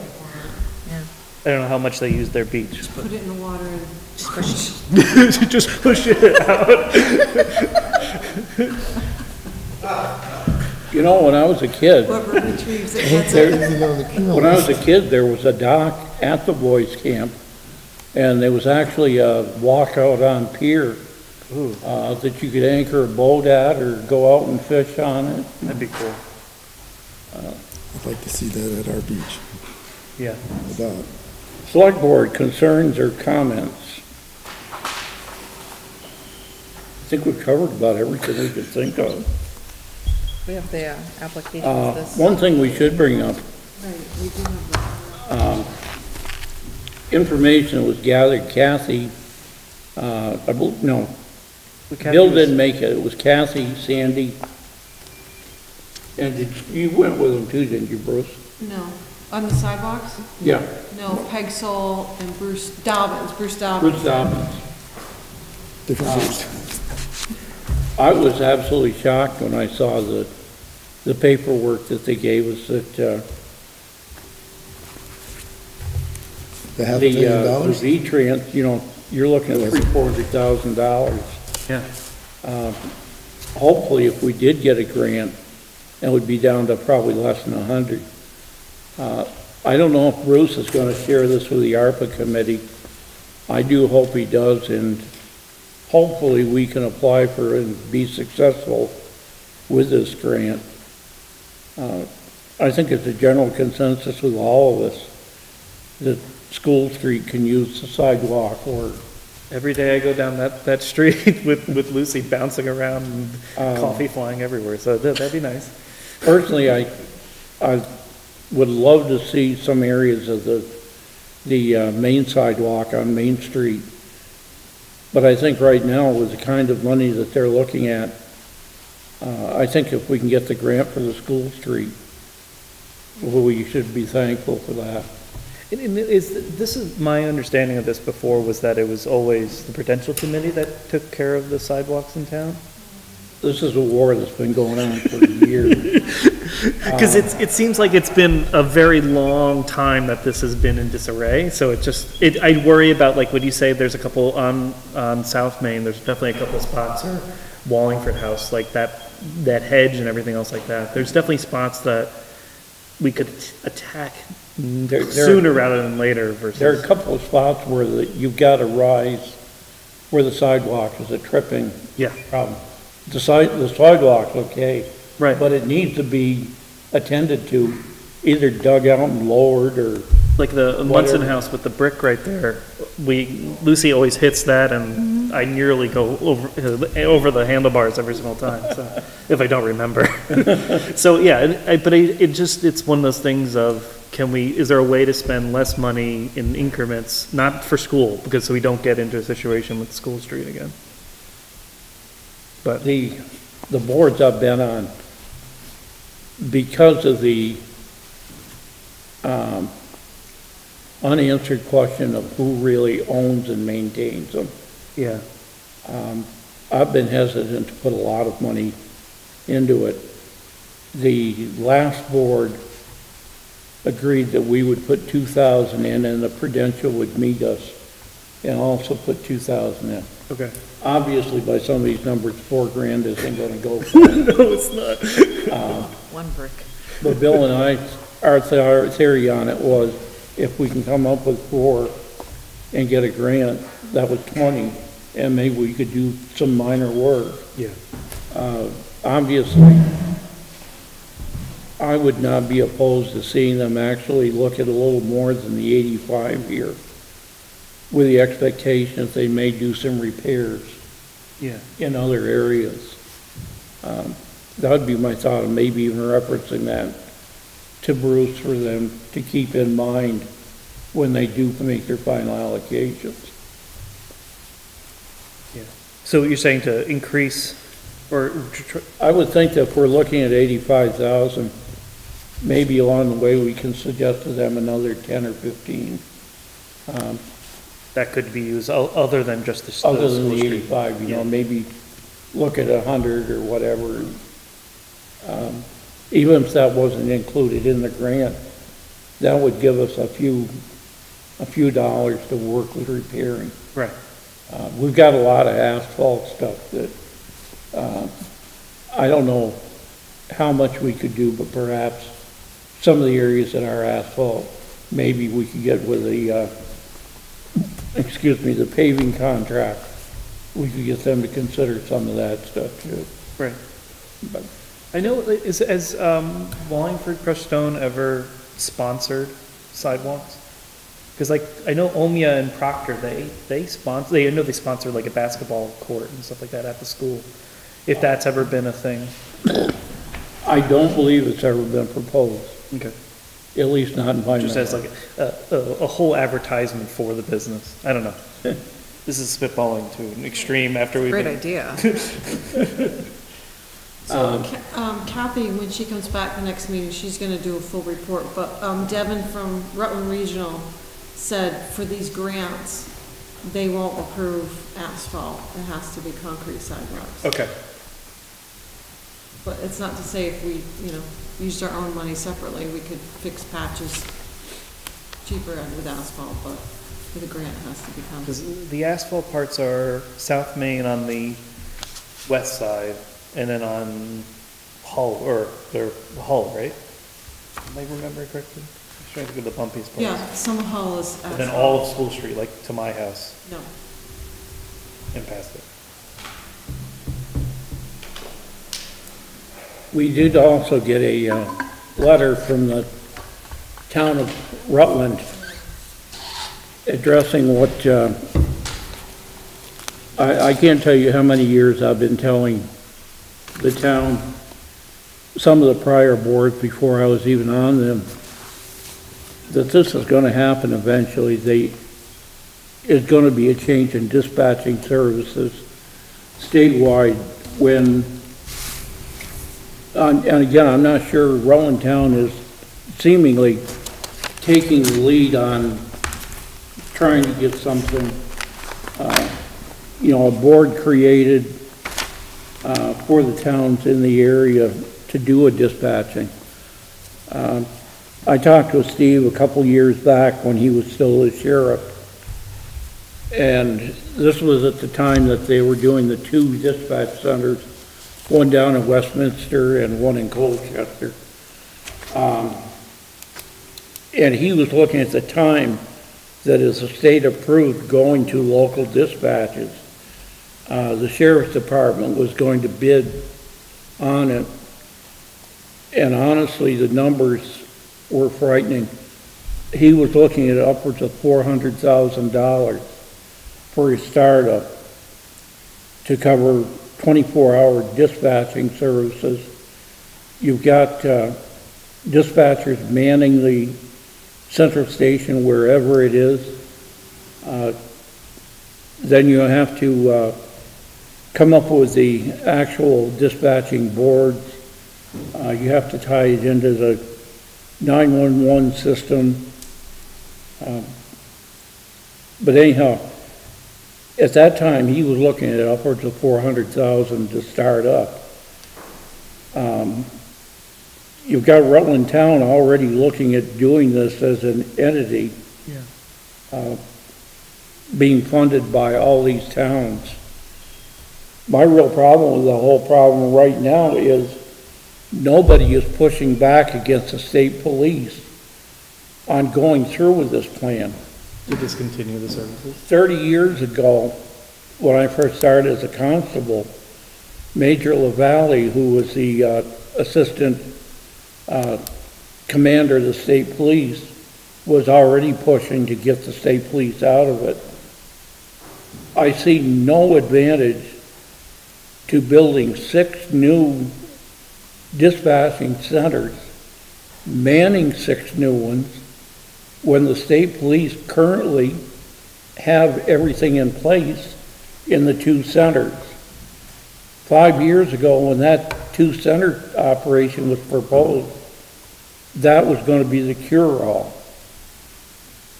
Yeah. I don't know how much they use their beach. Just put it in the water and. Just push it out. You know, when I was a kid, Whoever retrieves it gets there- when I was a kid, there was a dock at the boys camp, and there was actually a walkout on pier, uh, that you could anchor a boat at or go out and fish on it. that'd be cool. I'd like to see that at our beach, Yeah. the dock. Select board concerns or comments? I think we've covered about everything we could think of. We have the uh, application Uh, for this. one thing we should bring up, Right, we do have that. um, information was gathered, Kathy, uh, I bel no, The Kathy Bill was- didn't make it, it was Kathy, Sandy, and did, you went with them too, didn't you, Bruce? No, on the sidewalks? Yeah. No, Peg Sol and Bruce Dobbins, Bruce Dobbins. Bruce Dobbins. Different groups. I was absolutely shocked when I saw the, the paperwork that they gave us that, uh, The half the, million uh, the dollars? V-Trans, you know, you're looking at three, four hundred thousand dollars. Yeah. Uh, hopefully, if we did get a grant, it would be down to probably less than a hundred. Uh, I don't know if Bruce is gonna share this with the ARPA committee. I do hope he does, and hopefully we can apply for and be successful with this grant. Uh, I think it's a general consensus with all of us that School Street can use the sidewalk or Every day I go down that, that street with, with Lucy bouncing around and Um, coffee flying everywhere, so that- that'd be nice. Personally, I, I would love to see some areas of the, the uh, main sidewalk on Main Street. But I think right now, with the kind of money that they're looking at, uh, I think if we can get the grant for the school street, well, we should be thankful for that. And, and is, this is, my understanding of this before was that it was always the Prudential Committee that took care of the sidewalks in town? This is a war that's been going on for years. Because it's, it seems like it's been a very long time that this has been in disarray, so it just, it, I worry about, like, when you say there's a couple on, on South Main, there's definitely a couple spots, or Wallingford House, like that, that hedge and everything else like that, there's definitely spots that we could attack There- there- sooner rather than later versus. There are a couple of spots where the, you've got to rise, where the sidewalk is a tripping Yeah. problem. The side, the sidewalk's okay. Right. But it needs to be attended to, either dug out and lowered or, Like the Munson Whatever. house with the brick right there, we, Lucy always hits that and mm-hmm. I nearly go over, over the handlebars every single time, so, if I don't remember. So, yeah, and I- but it, it just, it's one of those things of, can we, is there a way to spend less money in increments, not for school, because so we don't get into a situation with School Street again? But, the, the boards I've been on, because of the, um, unanswered question of who really owns and maintains them, yeah, Um, I've been hesitant to put a lot of money into it. The last board agreed that we would put two thousand in and the Prudential would meet us and also put two thousand in. okay. Obviously, by some of these numbers, four grand isn't gonna go for it. No, it's not. One brick. But Bill and I, our, th- our theory on it was, if we can come up with four and get a grant, that was twenty, and maybe we could do some minor work. Yeah. Uh, obviously, I would not be opposed to seeing them actually look at a little more than the eighty-five here, with the expectation that they may do some repairs Yeah. in other areas. Um, That would be my thought, and maybe even referencing that to Bruce for them to keep in mind when they do make their final allocations. Yeah. So you're saying to increase, or, I would think that if we're looking at eighty-five thousand, maybe along the way, we can suggest to them another ten or fifteen. Um, that could be used, o- other than just the. s- other than school the street. eighty-five, you know, Yeah. maybe look at a hundred or whatever. Um, Even if that wasn't included in the grant, that would give us a few, a few dollars to work with repairing. Right. Uh, we've got a lot of asphalt stuff that, uh, I don't know how much we could do, but perhaps some of the areas that are asphalt, maybe we could get with the, uh, excuse me, the paving contract. We could get them to consider some of that stuff too. Right. But I know, is, has, um, Wallingford Crushed Stone ever sponsored sidewalks? Because like, I know Omya and Proctor, they, they sponsor, they, I know they sponsor like a basketball court and stuff like that at the school, if that's ever been a thing. I don't believe it's ever been proposed, Okay. at least not in my Just as memory. like a, a, a whole advertisement for the business. I don't know. This is spitballing to an extreme after we've. Great been- idea. So Ca- um, Kathy, when she comes back the next meeting, she's gonna do a full report, but um, Devin from Rutland Regional said for these grants, they won't approve asphalt, it has to be concrete sidewalks. Okay. But it's not to say if we, you know, used our own money separately, we could fix patches cheaper with asphalt, but for the grant, it has to be concrete. Because the asphalt parts are South Main on the west side, and then on Hull, or, they're Hull, right? Am I remembering correctly? I'm trying to think of the bumpiest parts. Yeah, some Hull is. And then all of School Street, like to my house No. and past it. We did also get a, uh, letter from the town of Rutland addressing what, uh, I, I can't tell you how many years I've been telling the town, some of the prior boards before I was even on them, that this is gonna happen eventually. They, it's gonna be a change in dispatching services statewide when, and and again, I'm not sure Rutland Town is seemingly taking the lead on trying to get something, uh, you know, a board created uh, for the towns in the area to do a dispatching. Um, I talked with Steve a couple years back when he was still the sheriff. And this was at the time that they were doing the two dispatch centers, one down in Westminster and one in Colchester. Um, And he was looking at the time that as the state approved going to local dispatches, uh, the sheriff's department was going to bid on it. And honestly, the numbers were frightening. He was looking at upwards of four hundred thousand dollars for a startup to cover twenty-four hour dispatching services. You've got, uh, dispatchers manning the central station wherever it is. Uh, Then you have to, uh, come up with the actual dispatching boards. Uh, you have to tie it into the 911 system. Um, But anyhow, at that time, he was looking at upwards of 400,000 to start up. Um, You've got Rutland Town already looking at doing this as an entity. Yeah. uh, Being funded by all these towns. My real problem with the whole problem right now is nobody is pushing back against the state police on going through with this plan. To discontinue the services? 30 years ago, when I first started as a constable, Major LaValle, who was the uh, assistant uh, commander of the state police, was already pushing to get the state police out of it. I see no advantage to building six new dispatching centers, manning six new ones, when the state police currently have everything in place in the two centers. Five years ago, when that two-center operation was proposed, that was gonna be the cure-all.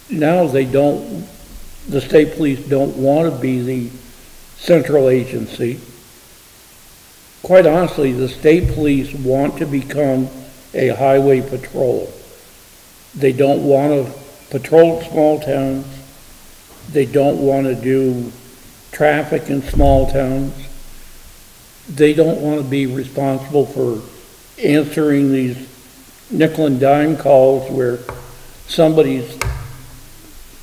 Now they don't, the state police don't wanna be the central agency. Quite honestly, the state police want to become a highway patrol. They don't want to patrol small towns. They don't want to do traffic in small towns. They don't want to be responsible for answering these nickel and dime calls where somebody's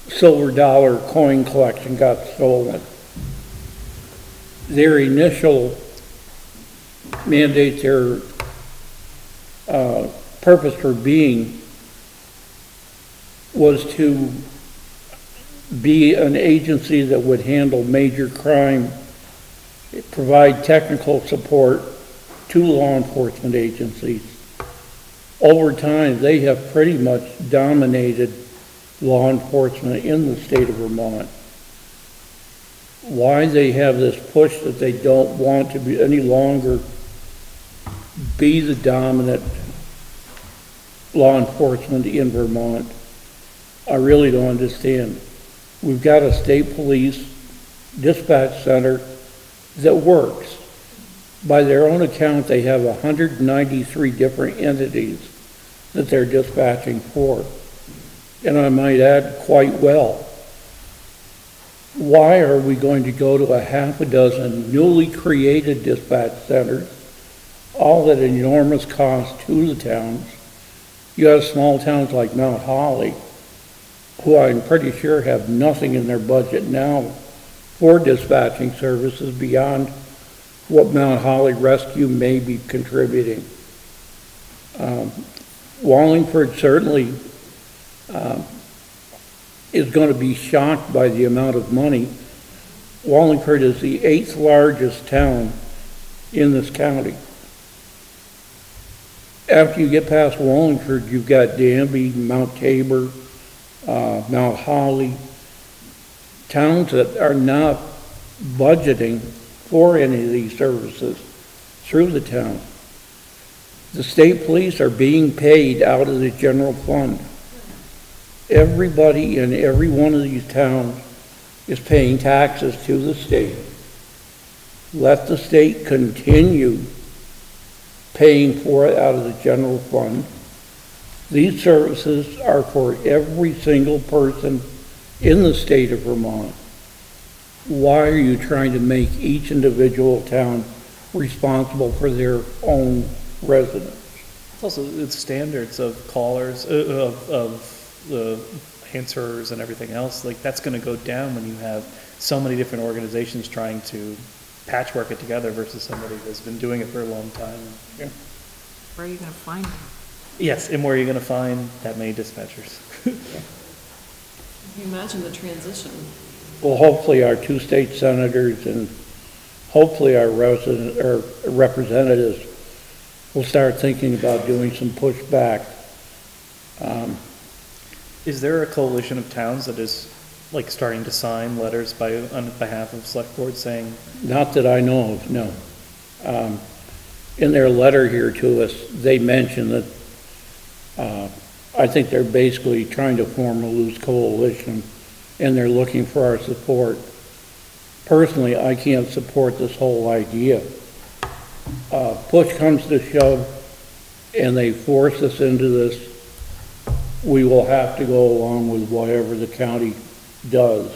silver dollar coin collection got stolen. Their initial mandate, their uh, purpose for being was to be an agency that would handle major crime, provide technical support to law enforcement agencies. Over time, they have pretty much dominated law enforcement in the state of Vermont. Why they have this push that they don't want to be any longer be the dominant law enforcement in Vermont, I really don't understand. We've got a state police dispatch center that works. By their own account, they have 193 different entities that they're dispatching for. And I might add, quite well. Why are we going to go to a half a dozen newly created dispatch centers, all at an enormous cost to the towns? You have small towns like Mount Holly, who I'm pretty sure have nothing in their budget now for dispatching services beyond what Mount Holly Rescue may be contributing. Um, Wallingford certainly um, is going to be shocked by the amount of money. Wallingford is the eighth largest town in this county. After you get past Wallingford, you've got Danby, Mount Tabor, uh, Mount Holly, towns that are not budgeting for any of these services through the town. The state police are being paid out of the general fund. Everybody in every one of these towns is paying taxes to the state. Let the state continue paying for it out of the general fund. These services are for every single person in the state of Vermont. Why are you trying to make each individual town responsible for their own residents? It's also, it's standards of callers, uh, of, of the answerers and everything else, like, that's gonna go down when you have so many different organizations trying to patchwork it together versus somebody that's been doing it for a long time. Yeah. Where are you gonna find them? Yes, and where are you gonna find that many dispatchers? Can you imagine the transition? Well, hopefully our two state senators and hopefully our resident, or representatives will start thinking about doing some pushback. Um, Is there a coalition of towns that is, like, starting to sign letters by, on behalf of select board saying, Not that I know of, no. Um, In their letter here to us, they mention that, uh, I think they're basically trying to form a loose coalition, and they're looking for our support. Personally, I can't support this whole idea. Uh, Push comes to shove, and they force us into this, we will have to go along with whatever the county does.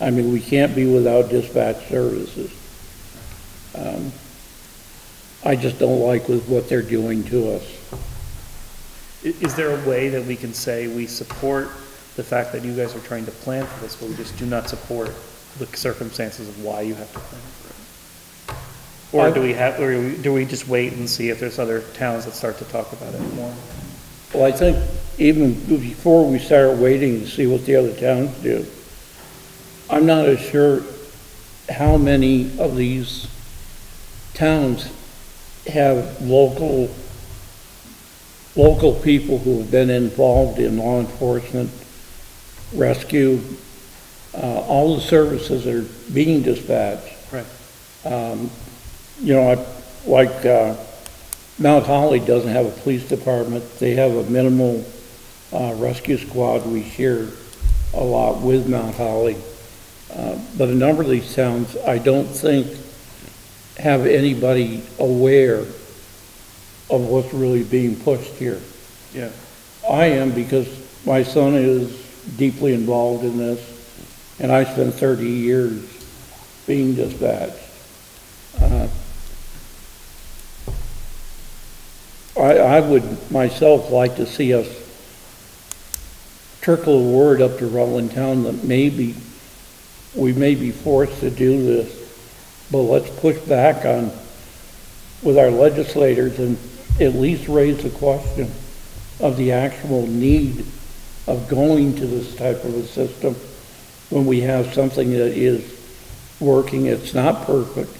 I mean, we can't be without dispatch services. Um, I just don't like with what they're doing to us. i- is there a way that we can say we support the fact that you guys are trying to plan for this, but we just do not support the circumstances of why you have to plan for it? Or do we have, or do we just wait and see if there's other towns that start to talk about it more? Well, I think even before we start waiting to see what the other towns do, I'm not as sure how many of these towns have local, local people who have been involved in law enforcement, rescue, uh, all the services that are being dispatched. Right. Um, you know, I- like, uh, Mount Holly doesn't have a police department. They have a minimal, uh, rescue squad. We share a lot with Mount Holly. Uh, but a number of these towns, I don't think have anybody aware of what's really being pushed here. Yeah. I am because my son is deeply involved in this, and I spent 30 years being dispatched. Uh, I, I would myself like to see us trickle a word up to Rutland Town that maybe, we may be forced to do this, but let's push back on, with our legislators and at least raise the question of the actual need of going to this type of a system when we have something that is working. It's not perfect.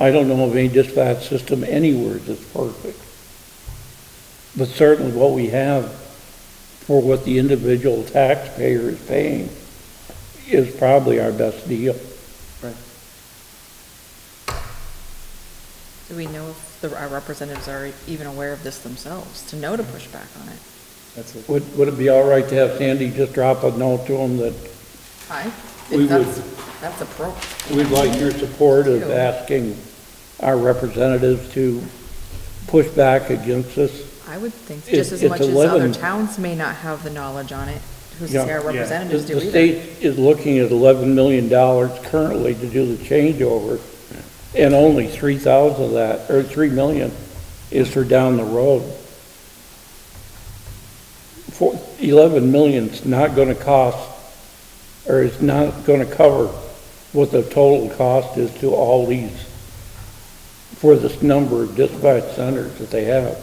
I don't know of any dispatch system anywhere that's perfect. But certainly what we have for what the individual taxpayer is paying is probably our best deal. Right. Do we know if the, our representatives are even aware of this themselves, to know to push back on it? That's it. Would, would it be all right to have Sandy just drop a note to them that Aye. We that's, would- that's a pro. we'd like your support of asking our representatives to push back against this? I would think just as it's much as other 11 towns may not have the knowledge on it, who's to Yeah. say our Yeah. representatives The- do The either. state is looking at eleven million dollars currently to do the changeover, and only three thousand of that, or three million, is for down the road. For, eleven million's not gonna cost, or is not gonna cover what the total cost is to all these, for this number of dispatch centers that they have.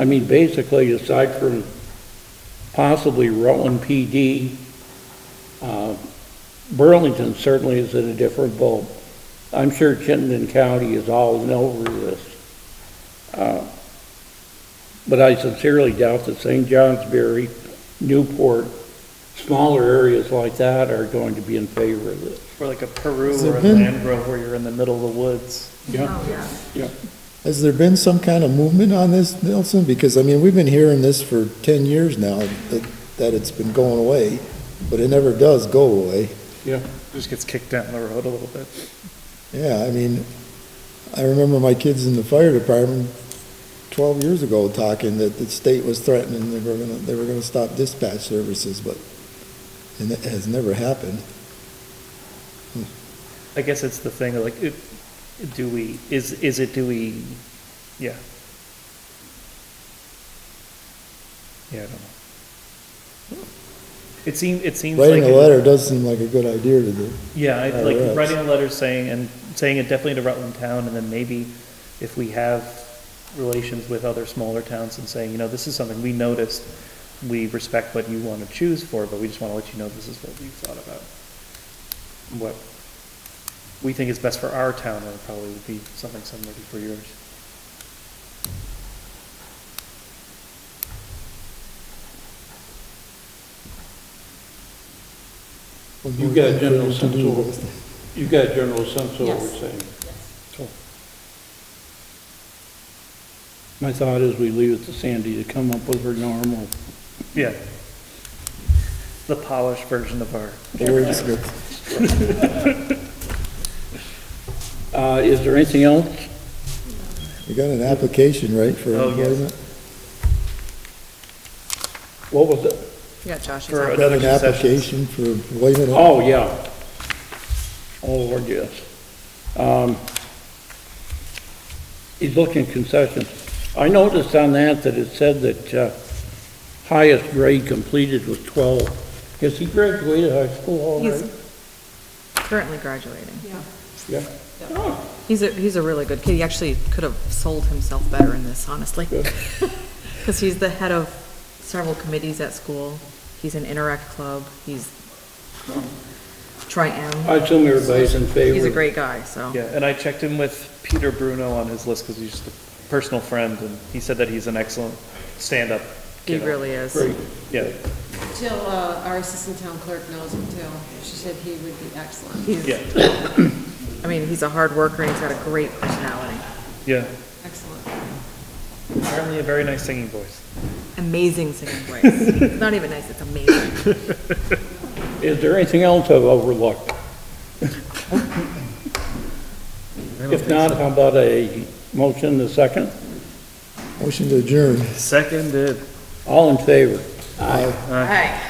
I mean, basically, aside from possibly Rutland PD, uh, Burlington certainly is in a different boat. I'm sure Chittenden County is all in over this. Uh, But I sincerely doubt that St. Johnsbury, Newport, smaller areas like that are going to be in favor of this. Or like a Peru or a been- Landgrove where you're in the middle of the woods. Yeah, yeah. Has there been some kind of movement on this, Nelson? Because, I mean, we've been hearing this for 10 years now, that, that it's been going away, but it never does go away. Yeah. Just gets kicked down the road a little bit. Yeah, I mean, I remember my kids in the fire department 12 years ago talking that the state was threatening they were gonna, they were gonna stop dispatch services, but, and it has never happened. I guess it's the thing, like, it, do we, is, is it, do we, yeah. Yeah, I don't know. It seems, it seems like. Writing a it- letter does seem like a good idea to do. Yeah, I like writing a letter saying, and saying it definitely to Rutland Town, and then maybe if we have relations with other smaller towns and saying, you know, this is something we noticed, we respect what you want to choose for, but we just want to let you know this is what we've thought about. What we think is best for our town, or probably would be something similar to for yours. You've got a general sense of, you got a general sense of what we're Yes. saying. My thought is we leave it to Sandy to come up with her normal. Yeah. The polished version of our. The word is good. Uh, is there anything else? You got an application, right, for Oh, yes. employment? What was it? Yeah, Josh. For is Got another an concessions. application for employment? Oh, yeah. Oh, Lord, yes. Um, he's looking at concessions. I noticed on that that it said that, uh, highest grade completed was twelve. Has he graduated high school He's already? currently graduating. Yeah. Yeah. He's a, he's a really good kid. He actually could have sold himself better in this, honestly. Because he's the head of several committees at school. He's in Interact Club. He's Tri-M. I assume everybody's in favor. He's a great guy, so. Yeah, and I checked in with Peter Bruno on his list because he's just a personal friend, and he said that he's an excellent stand-up. He kiddo. really is. Great. Yeah, Jill, uh, our assistant town clerk knows him too. She said he would be excellent. He's, yeah, I mean, he's a hard worker and he's got a great personality. yeah. Excellent. Apparently a very nice singing voice. Amazing singing voice. It's not even nice, it's amazing. Is there anything else I've overlooked? If not, how about a motion, the second? Motion to adjourn. Seconded. All in favor? Aye. All right.